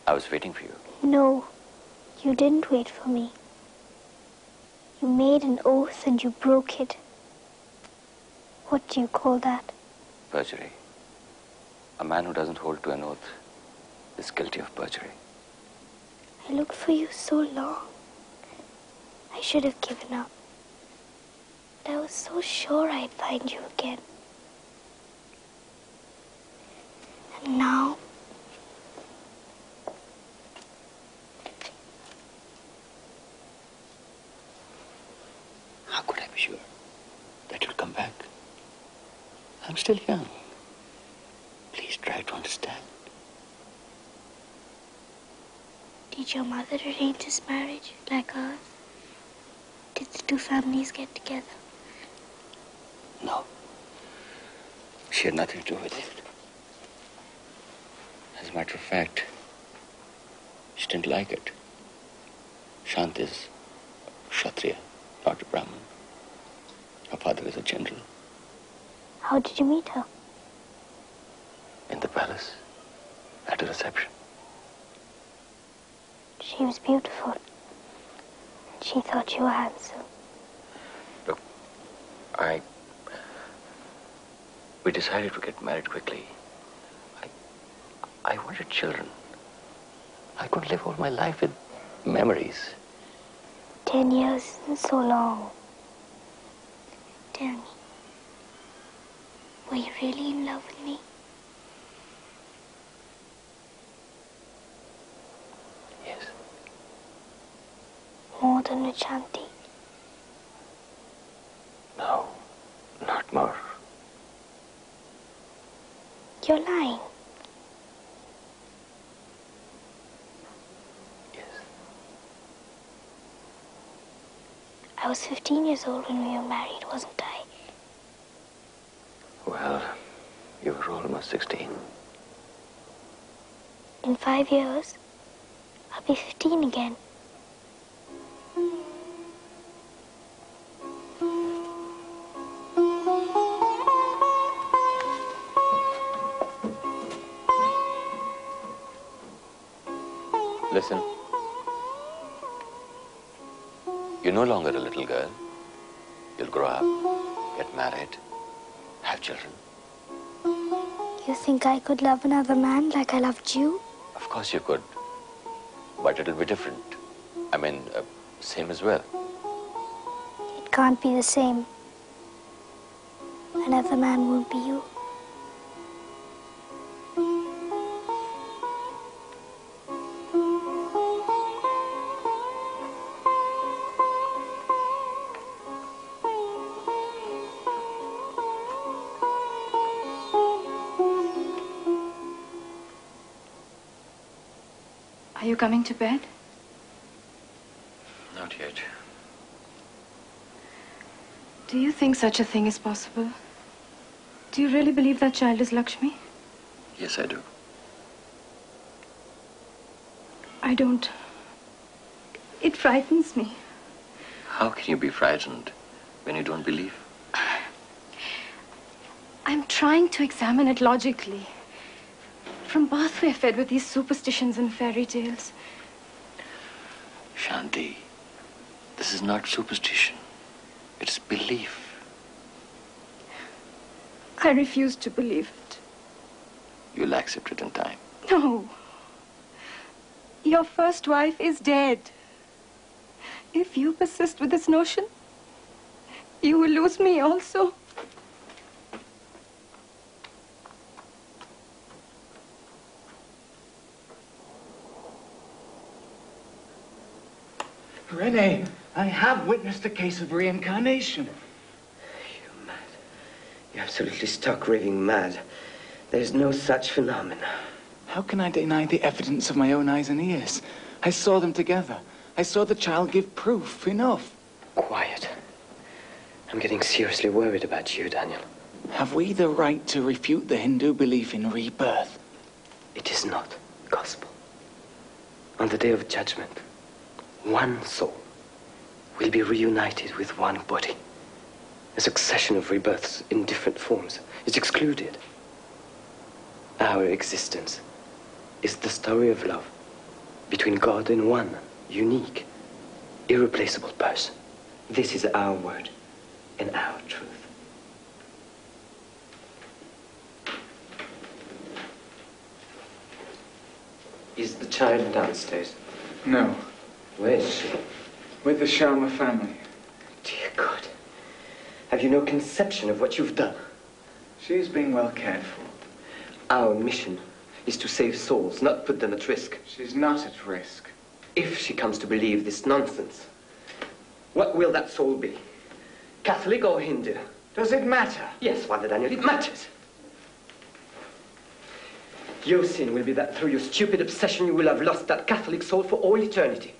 I was waiting for you. No, you didn't wait for me. You made an oath and you broke it. What do you call that? Perjury. A man who doesn't hold to an oath is guilty of perjury. I looked for you so long. I should have given up. But I was so sure I'd find you again. And now, How could I be sure that you'd come back? I'm still young. Please try to understand. Did your mother arrange this marriage like ours? Did the two families get together? No. She had nothing to do with it. As a matter of fact, she didn't like it. Shant is Kshatriya, not a Brahmin. Her father is a general How did you meet her? in the palace at a reception. She was beautiful. She thought you were handsome. Look, I. We decided to get married quickly. I. I wanted children. I could live all my life with memories. Ten years isn't so long. Tell me, were you really in love with me? Yes. More than with Shanti? No, not more. You're lying. I was 15 years old when we were married, wasn't I? Well, you were almost 16. In five years, I'll be 15 again. No longer a little girl. You'll grow up, get married, have children. You think I could love another man like I loved you? Of course you could. But it'll be different. I mean, uh, same as well. It can't be the same. Another man won't be you. Coming to bed? Not yet. Do you think such a thing is possible? Do you really believe that child is Lakshmi? Yes, I do. I don't. It frightens me. How can you be frightened when you don't believe? I'm trying to examine it logically. From birth, we're fed with these superstitions and fairy tales. Shanti, this is not superstition. It's belief. I refuse to believe it. You'll accept it in time. No. Your first wife is dead. If you persist with this notion, you will lose me also. René, I have witnessed a case of reincarnation. You're mad. You're absolutely stuck raving mad. There's no such phenomena. How can I deny the evidence of my own eyes and ears? I saw them together. I saw the child give proof. Enough. Quiet. I'm getting seriously worried about you, Daniel. Have we the right to refute the Hindu belief in rebirth? It is not gospel. On the day of judgment, one soul will be reunited with one body. A succession of rebirths in different forms is excluded. Our existence is the story of love between God and one unique, irreplaceable person. This is our word and our truth. Is the child downstairs? No. Where is she? With the Sharma family. Dear God. Have you no conception of what you've done? She's being well cared for. Our mission is to save souls, not put them at risk. She's not at risk. If she comes to believe this nonsense, what will that soul be? Catholic or Hindu? Does it matter? Yes, Father Daniel, it matters. Your sin will be that through your stupid obsession you will have lost that Catholic soul for all eternity.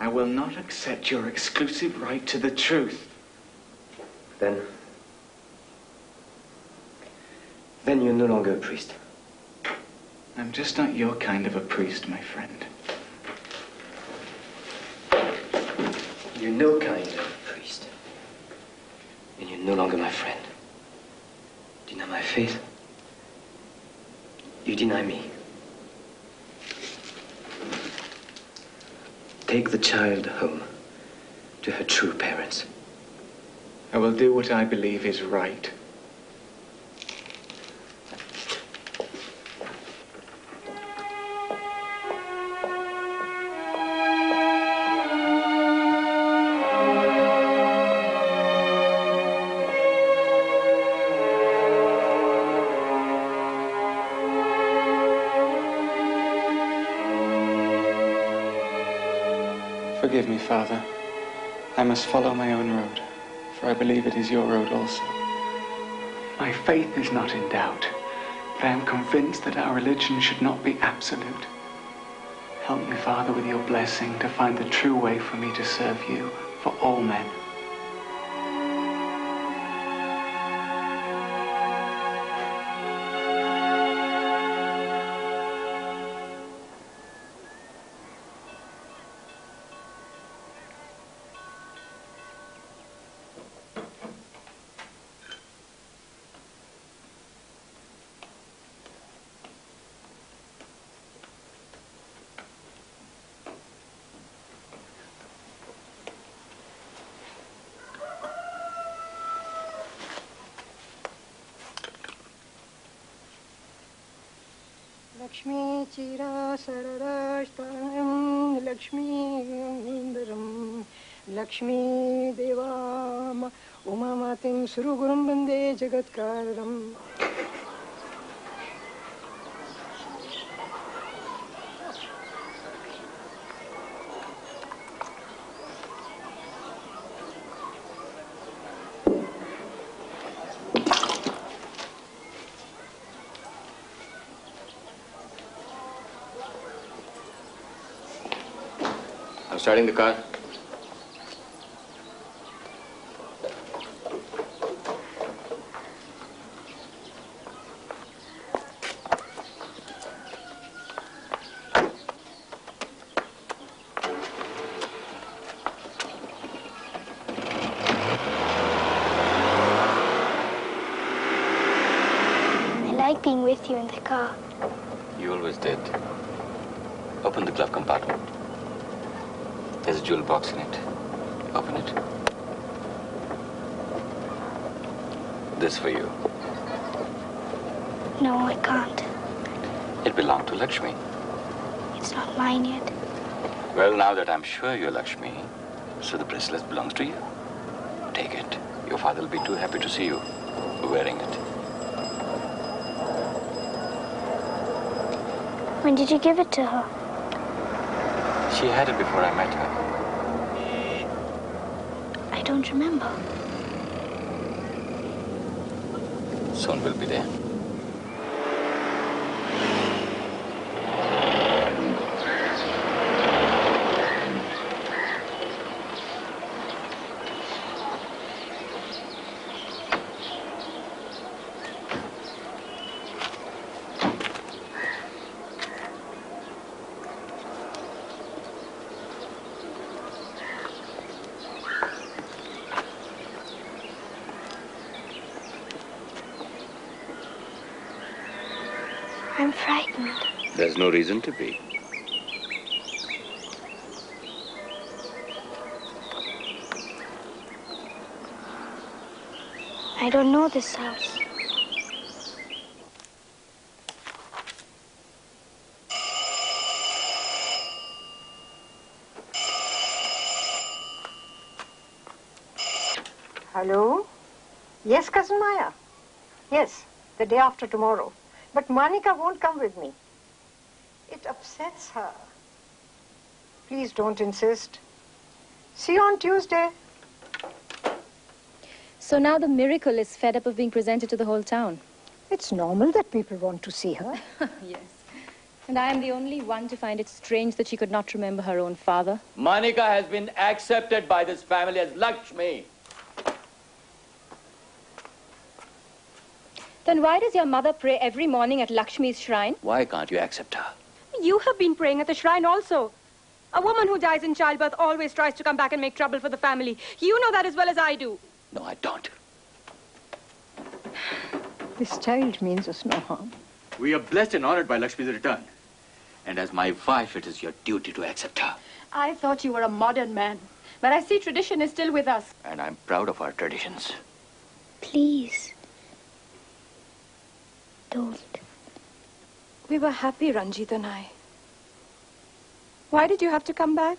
I will not accept your exclusive right to the truth. Then... Then you're no longer a priest. I'm just not your kind of a priest, my friend. You're no kind of a priest. And you're no longer my friend. Deny my faith. You deny me. Take the child home to her true parents. I will do what I believe is right. Must follow my own road, for I believe it is your road also. My faith is not in doubt, but I am convinced that our religion should not be absolute. Help me, Father, with your blessing to find the true way for me to serve you for all men. शरदाष्टां लक्ष्मीन्दरं लक्ष्मीदेवाम उमामातिं सुरुगुरुं Vande जगत्कारणम्। Starting the car. I like being with you in the car. You always did. Open the glove compartment. There's a jewel box in it. Open it. This for you. No, I can't. It belonged to Lakshmi. It's not mine yet. Well, now that I'm sure you're Lakshmi, so the bracelet belongs to you. Take it. Your father will be too happy to see you wearing it. When did you give it to her? She had it before I met her. I don't remember. Soon we'll be there. There's no reason to be. I don't know this house. Hello? Yes, Cousin Maya. Yes, the day after tomorrow. But Manika won't come with me. It upsets her. Please don't insist. See you on Tuesday. So now the miracle is fed up of being presented to the whole town. It's normal that people want to see her. yes. And I am the only one to find it strange that she could not remember her own father. Manika has been accepted by this family as Lakshmi. Then why does your mother pray every morning at Lakshmi's shrine? Why can't you accept her? You have been praying at the shrine also. A woman who dies in childbirth always tries to come back and make trouble for the family. You know that as well as I do. No, I don't. This child means us no harm. We are blessed and honored by Lakshmi's return. And as my wife, it is your duty to accept her. I thought you were a modern man. But I see tradition is still with us. And I'm proud of our traditions. Please. Don't. We were happy, Ranjit and I. Why did you have to come back?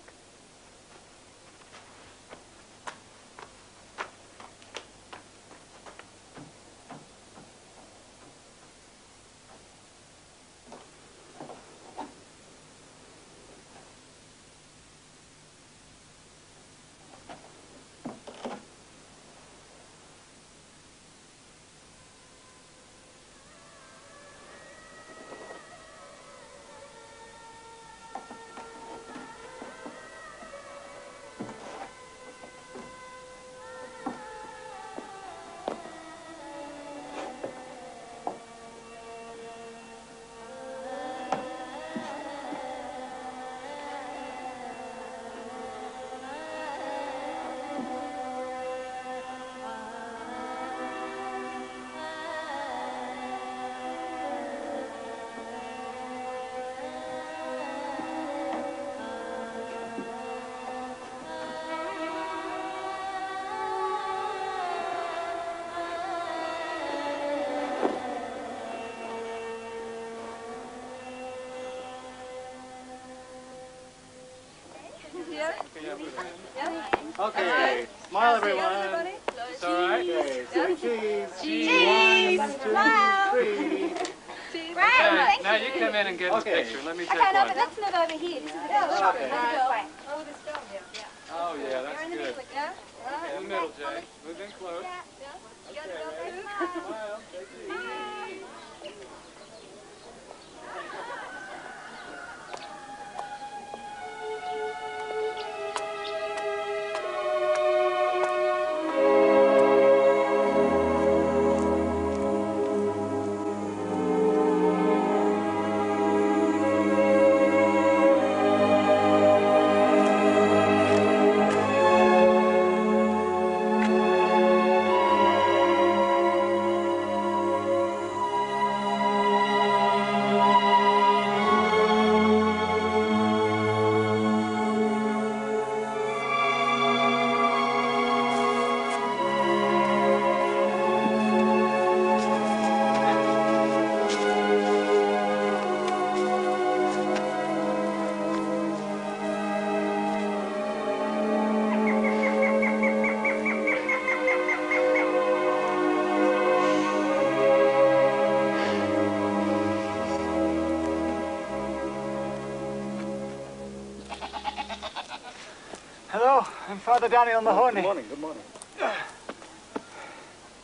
Father Daniel Mahoney. Good morning, good morning.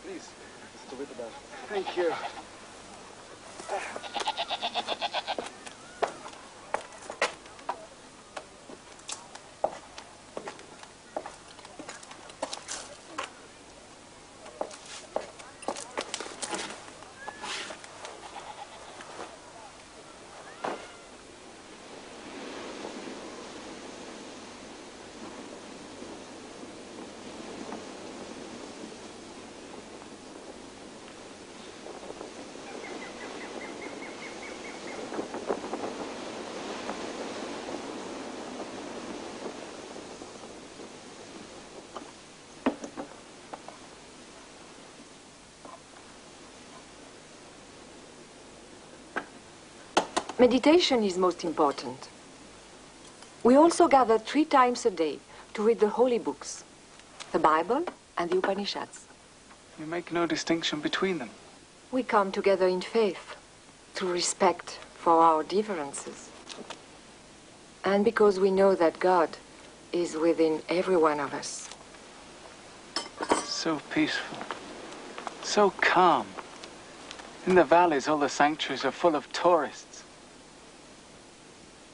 Please, just a Thank you. Meditation is most important. We also gather three times a day to read the holy books, the Bible and the Upanishads. You make no distinction between them. We come together in faith, through respect for our differences. And because we know that God is within every one of us. So peaceful. So calm. In the valleys, all the sanctuaries are full of tourists.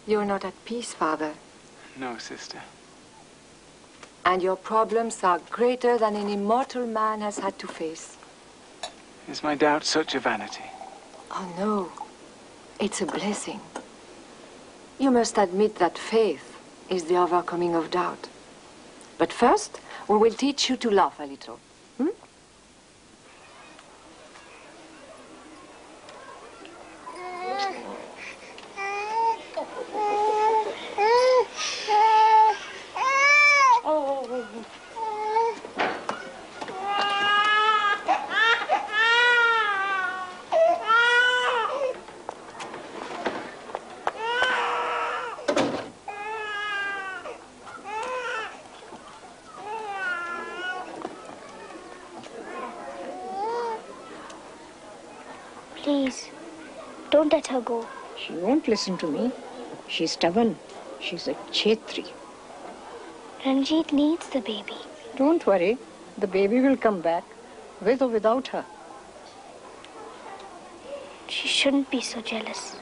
You're not at peace, Father. No, sister. And your problems are greater than any mortal man has had to face. Is my doubt such a vanity? Oh, no. It's a blessing. You must admit that faith is the overcoming of doubt. But first, we will teach you to laugh a little. Hmm? Please, let her go. She won't listen to me. She's stubborn. She's a Chetri. Ranjit needs the baby. Don't worry. The baby will come back, with or without her. She shouldn't be so jealous.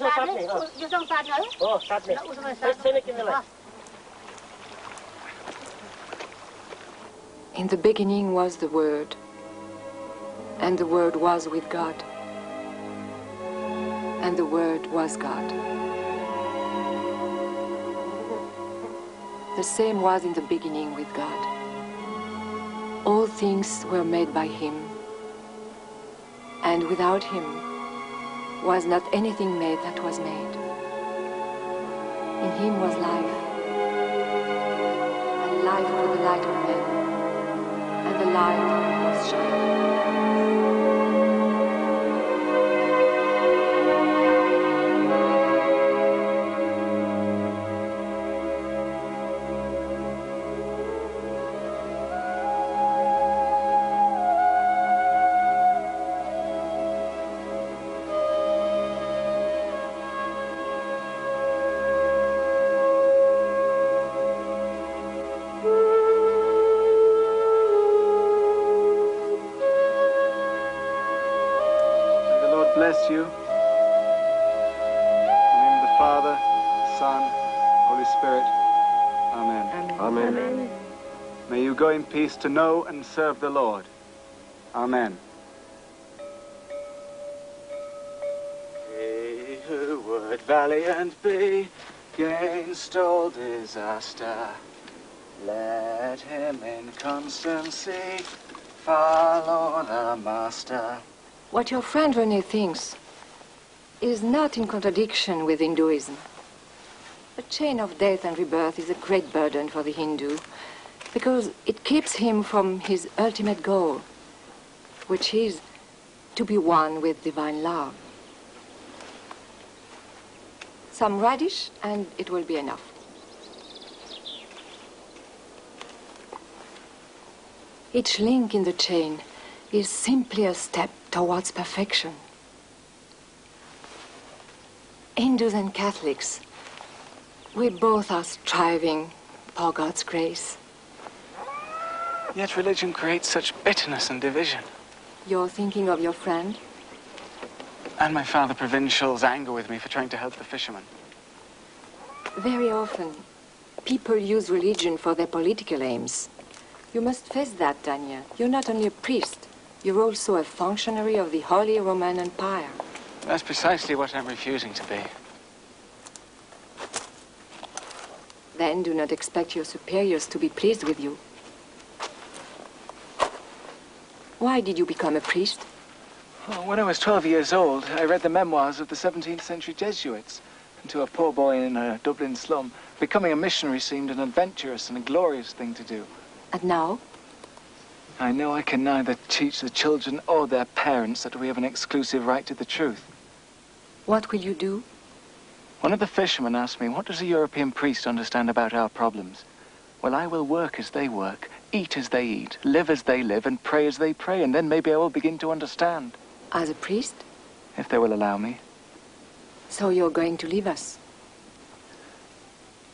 Ah. In the beginning was the Word, and the Word was with God, and the Word was God. The same was in the beginning with God. All things were made by Him, and without Him, was not anything made that was made. In Him was life, and life was the light of men and the light was shining. Peace to know and serve the Lord. Amen. He who would valiant be against all disaster, let him in constancy follow the Master. What your friend René thinks is not in contradiction with Hinduism. The chain of death and rebirth is a great burden for the Hindu because it keeps him from his ultimate goal, which is to be one with divine love. Some radish and it will be enough. Each link in the chain is simply a step towards perfection. Hindus and Catholics, we both are striving for God's grace. Yet religion creates such bitterness and division. You're thinking of your friend? And my father provincial's anger with me for trying to help the fishermen. Very often, people use religion for their political aims. You must face that, Daniel. You're not only a priest, you're also a functionary of the Holy Roman Empire. That's precisely what I'm refusing to be. Then do not expect your superiors to be pleased with you. Why did you become a priest? Oh, when I was 12 years old, I read the memoirs of the 17th century Jesuits. And to a poor boy in a Dublin slum, becoming a missionary seemed an adventurous and a glorious thing to do. And now? I know I can neither teach the children or their parents that we have an exclusive right to the truth. What will you do? One of the fishermen asked me, what does a European priest understand about our problems? Well, I will work as they work, eat as they eat, live as they live, and pray as they pray, and then maybe I will begin to understand. As a priest? If they will allow me. So you're going to leave us?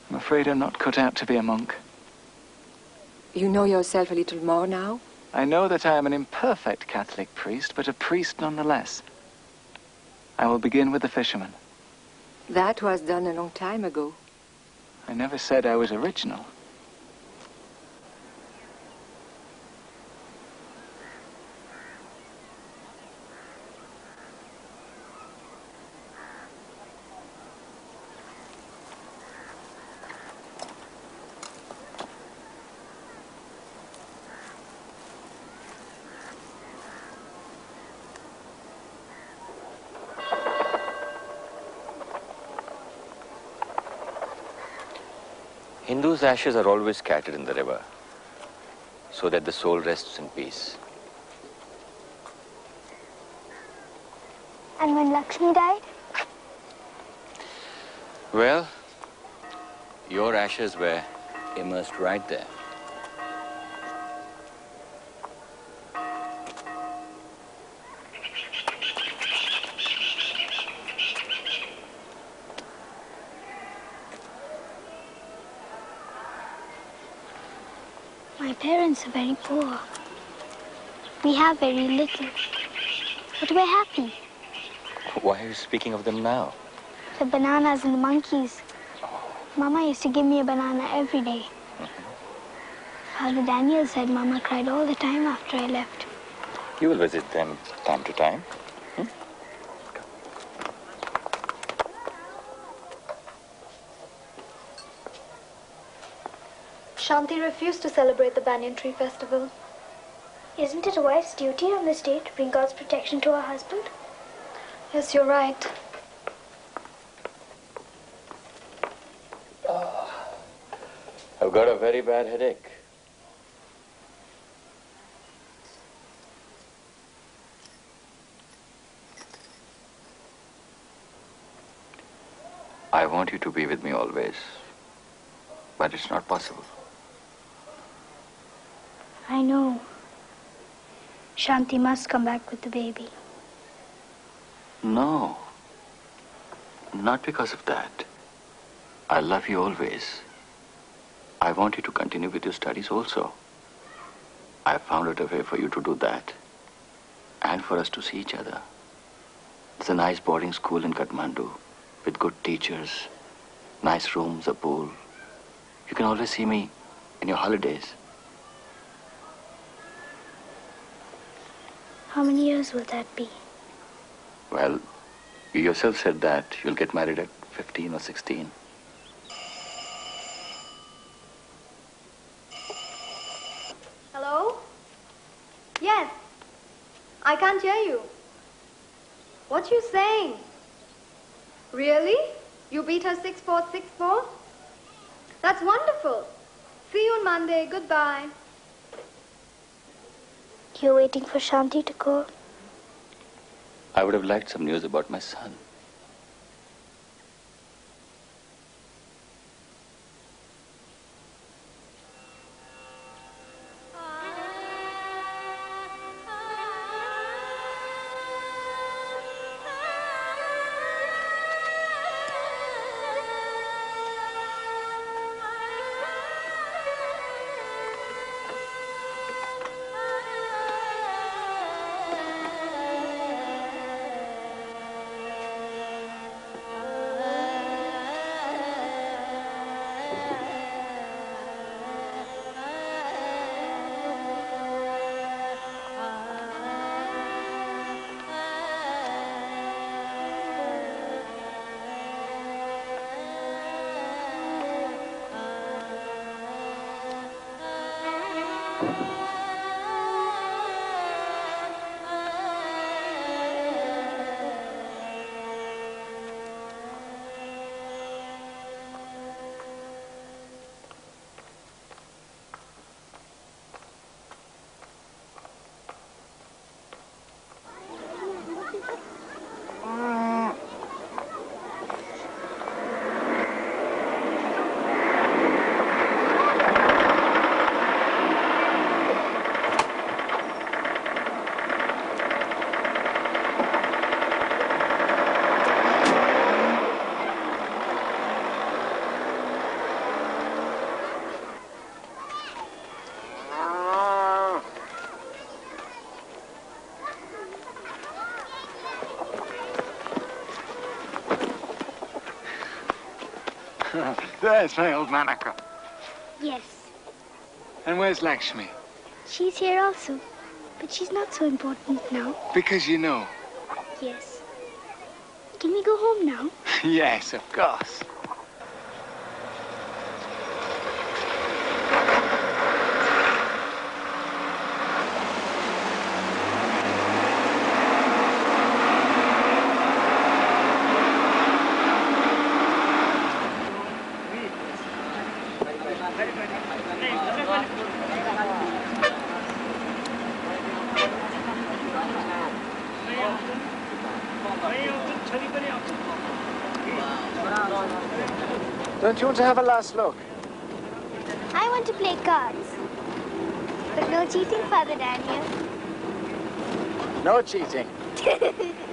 I'm afraid I'm not cut out to be a monk. You know yourself a little more now? I know that I am an imperfect Catholic priest, but a priest nonetheless. I will begin with the fisherman. That was done a long time ago. I never said I was original. Hindus' ashes are always scattered in the river so that the soul rests in peace. And when Lakshmi died? Well, your ashes were immersed right there. Parents are very poor. We have very little. But we're happy. Why are you speaking of them now? The bananas and the monkeys. Mama used to give me a banana every day. Mm-hmm. Father Daniel said Mama cried all the time after I left. You will visit them time to time. Shanti refused to celebrate the Banyan Tree Festival. Isn't it a wife's duty on this day to bring God's protection to her husband? Yes, you're right. Ah, I've got a very bad headache. I want you to be with me always, but it's not possible. I know. Shanti must come back with the baby. No, not because of that. I love you always. I want you to continue with your studies also. I found out a way for you to do that and for us to see each other. It's a nice boarding school in Kathmandu with good teachers, nice rooms, a pool. You can always see me in your holidays. How many years will that be? Well, you yourself said that you'll get married at 15 or 16. Hello? Yes. I can't hear you. What are you saying? Really? You beat her 6-4, 6-4? That's wonderful. See you on Monday. Goodbye. You're waiting for Shanti to go. I would have liked some news about my son. There's my old Manika. Yes, And where's Lakshmi? she's here also. But she's not so important now. Because you know. Yes. Can we go home now? yes, of course. Want to have a last look? I want to play cards. But no cheating, Father Daniel. No cheating.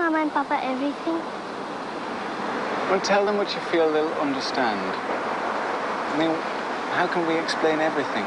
Mama and Papa everything? Well, tell them what you feel they'll understand. I mean, how can we explain everything?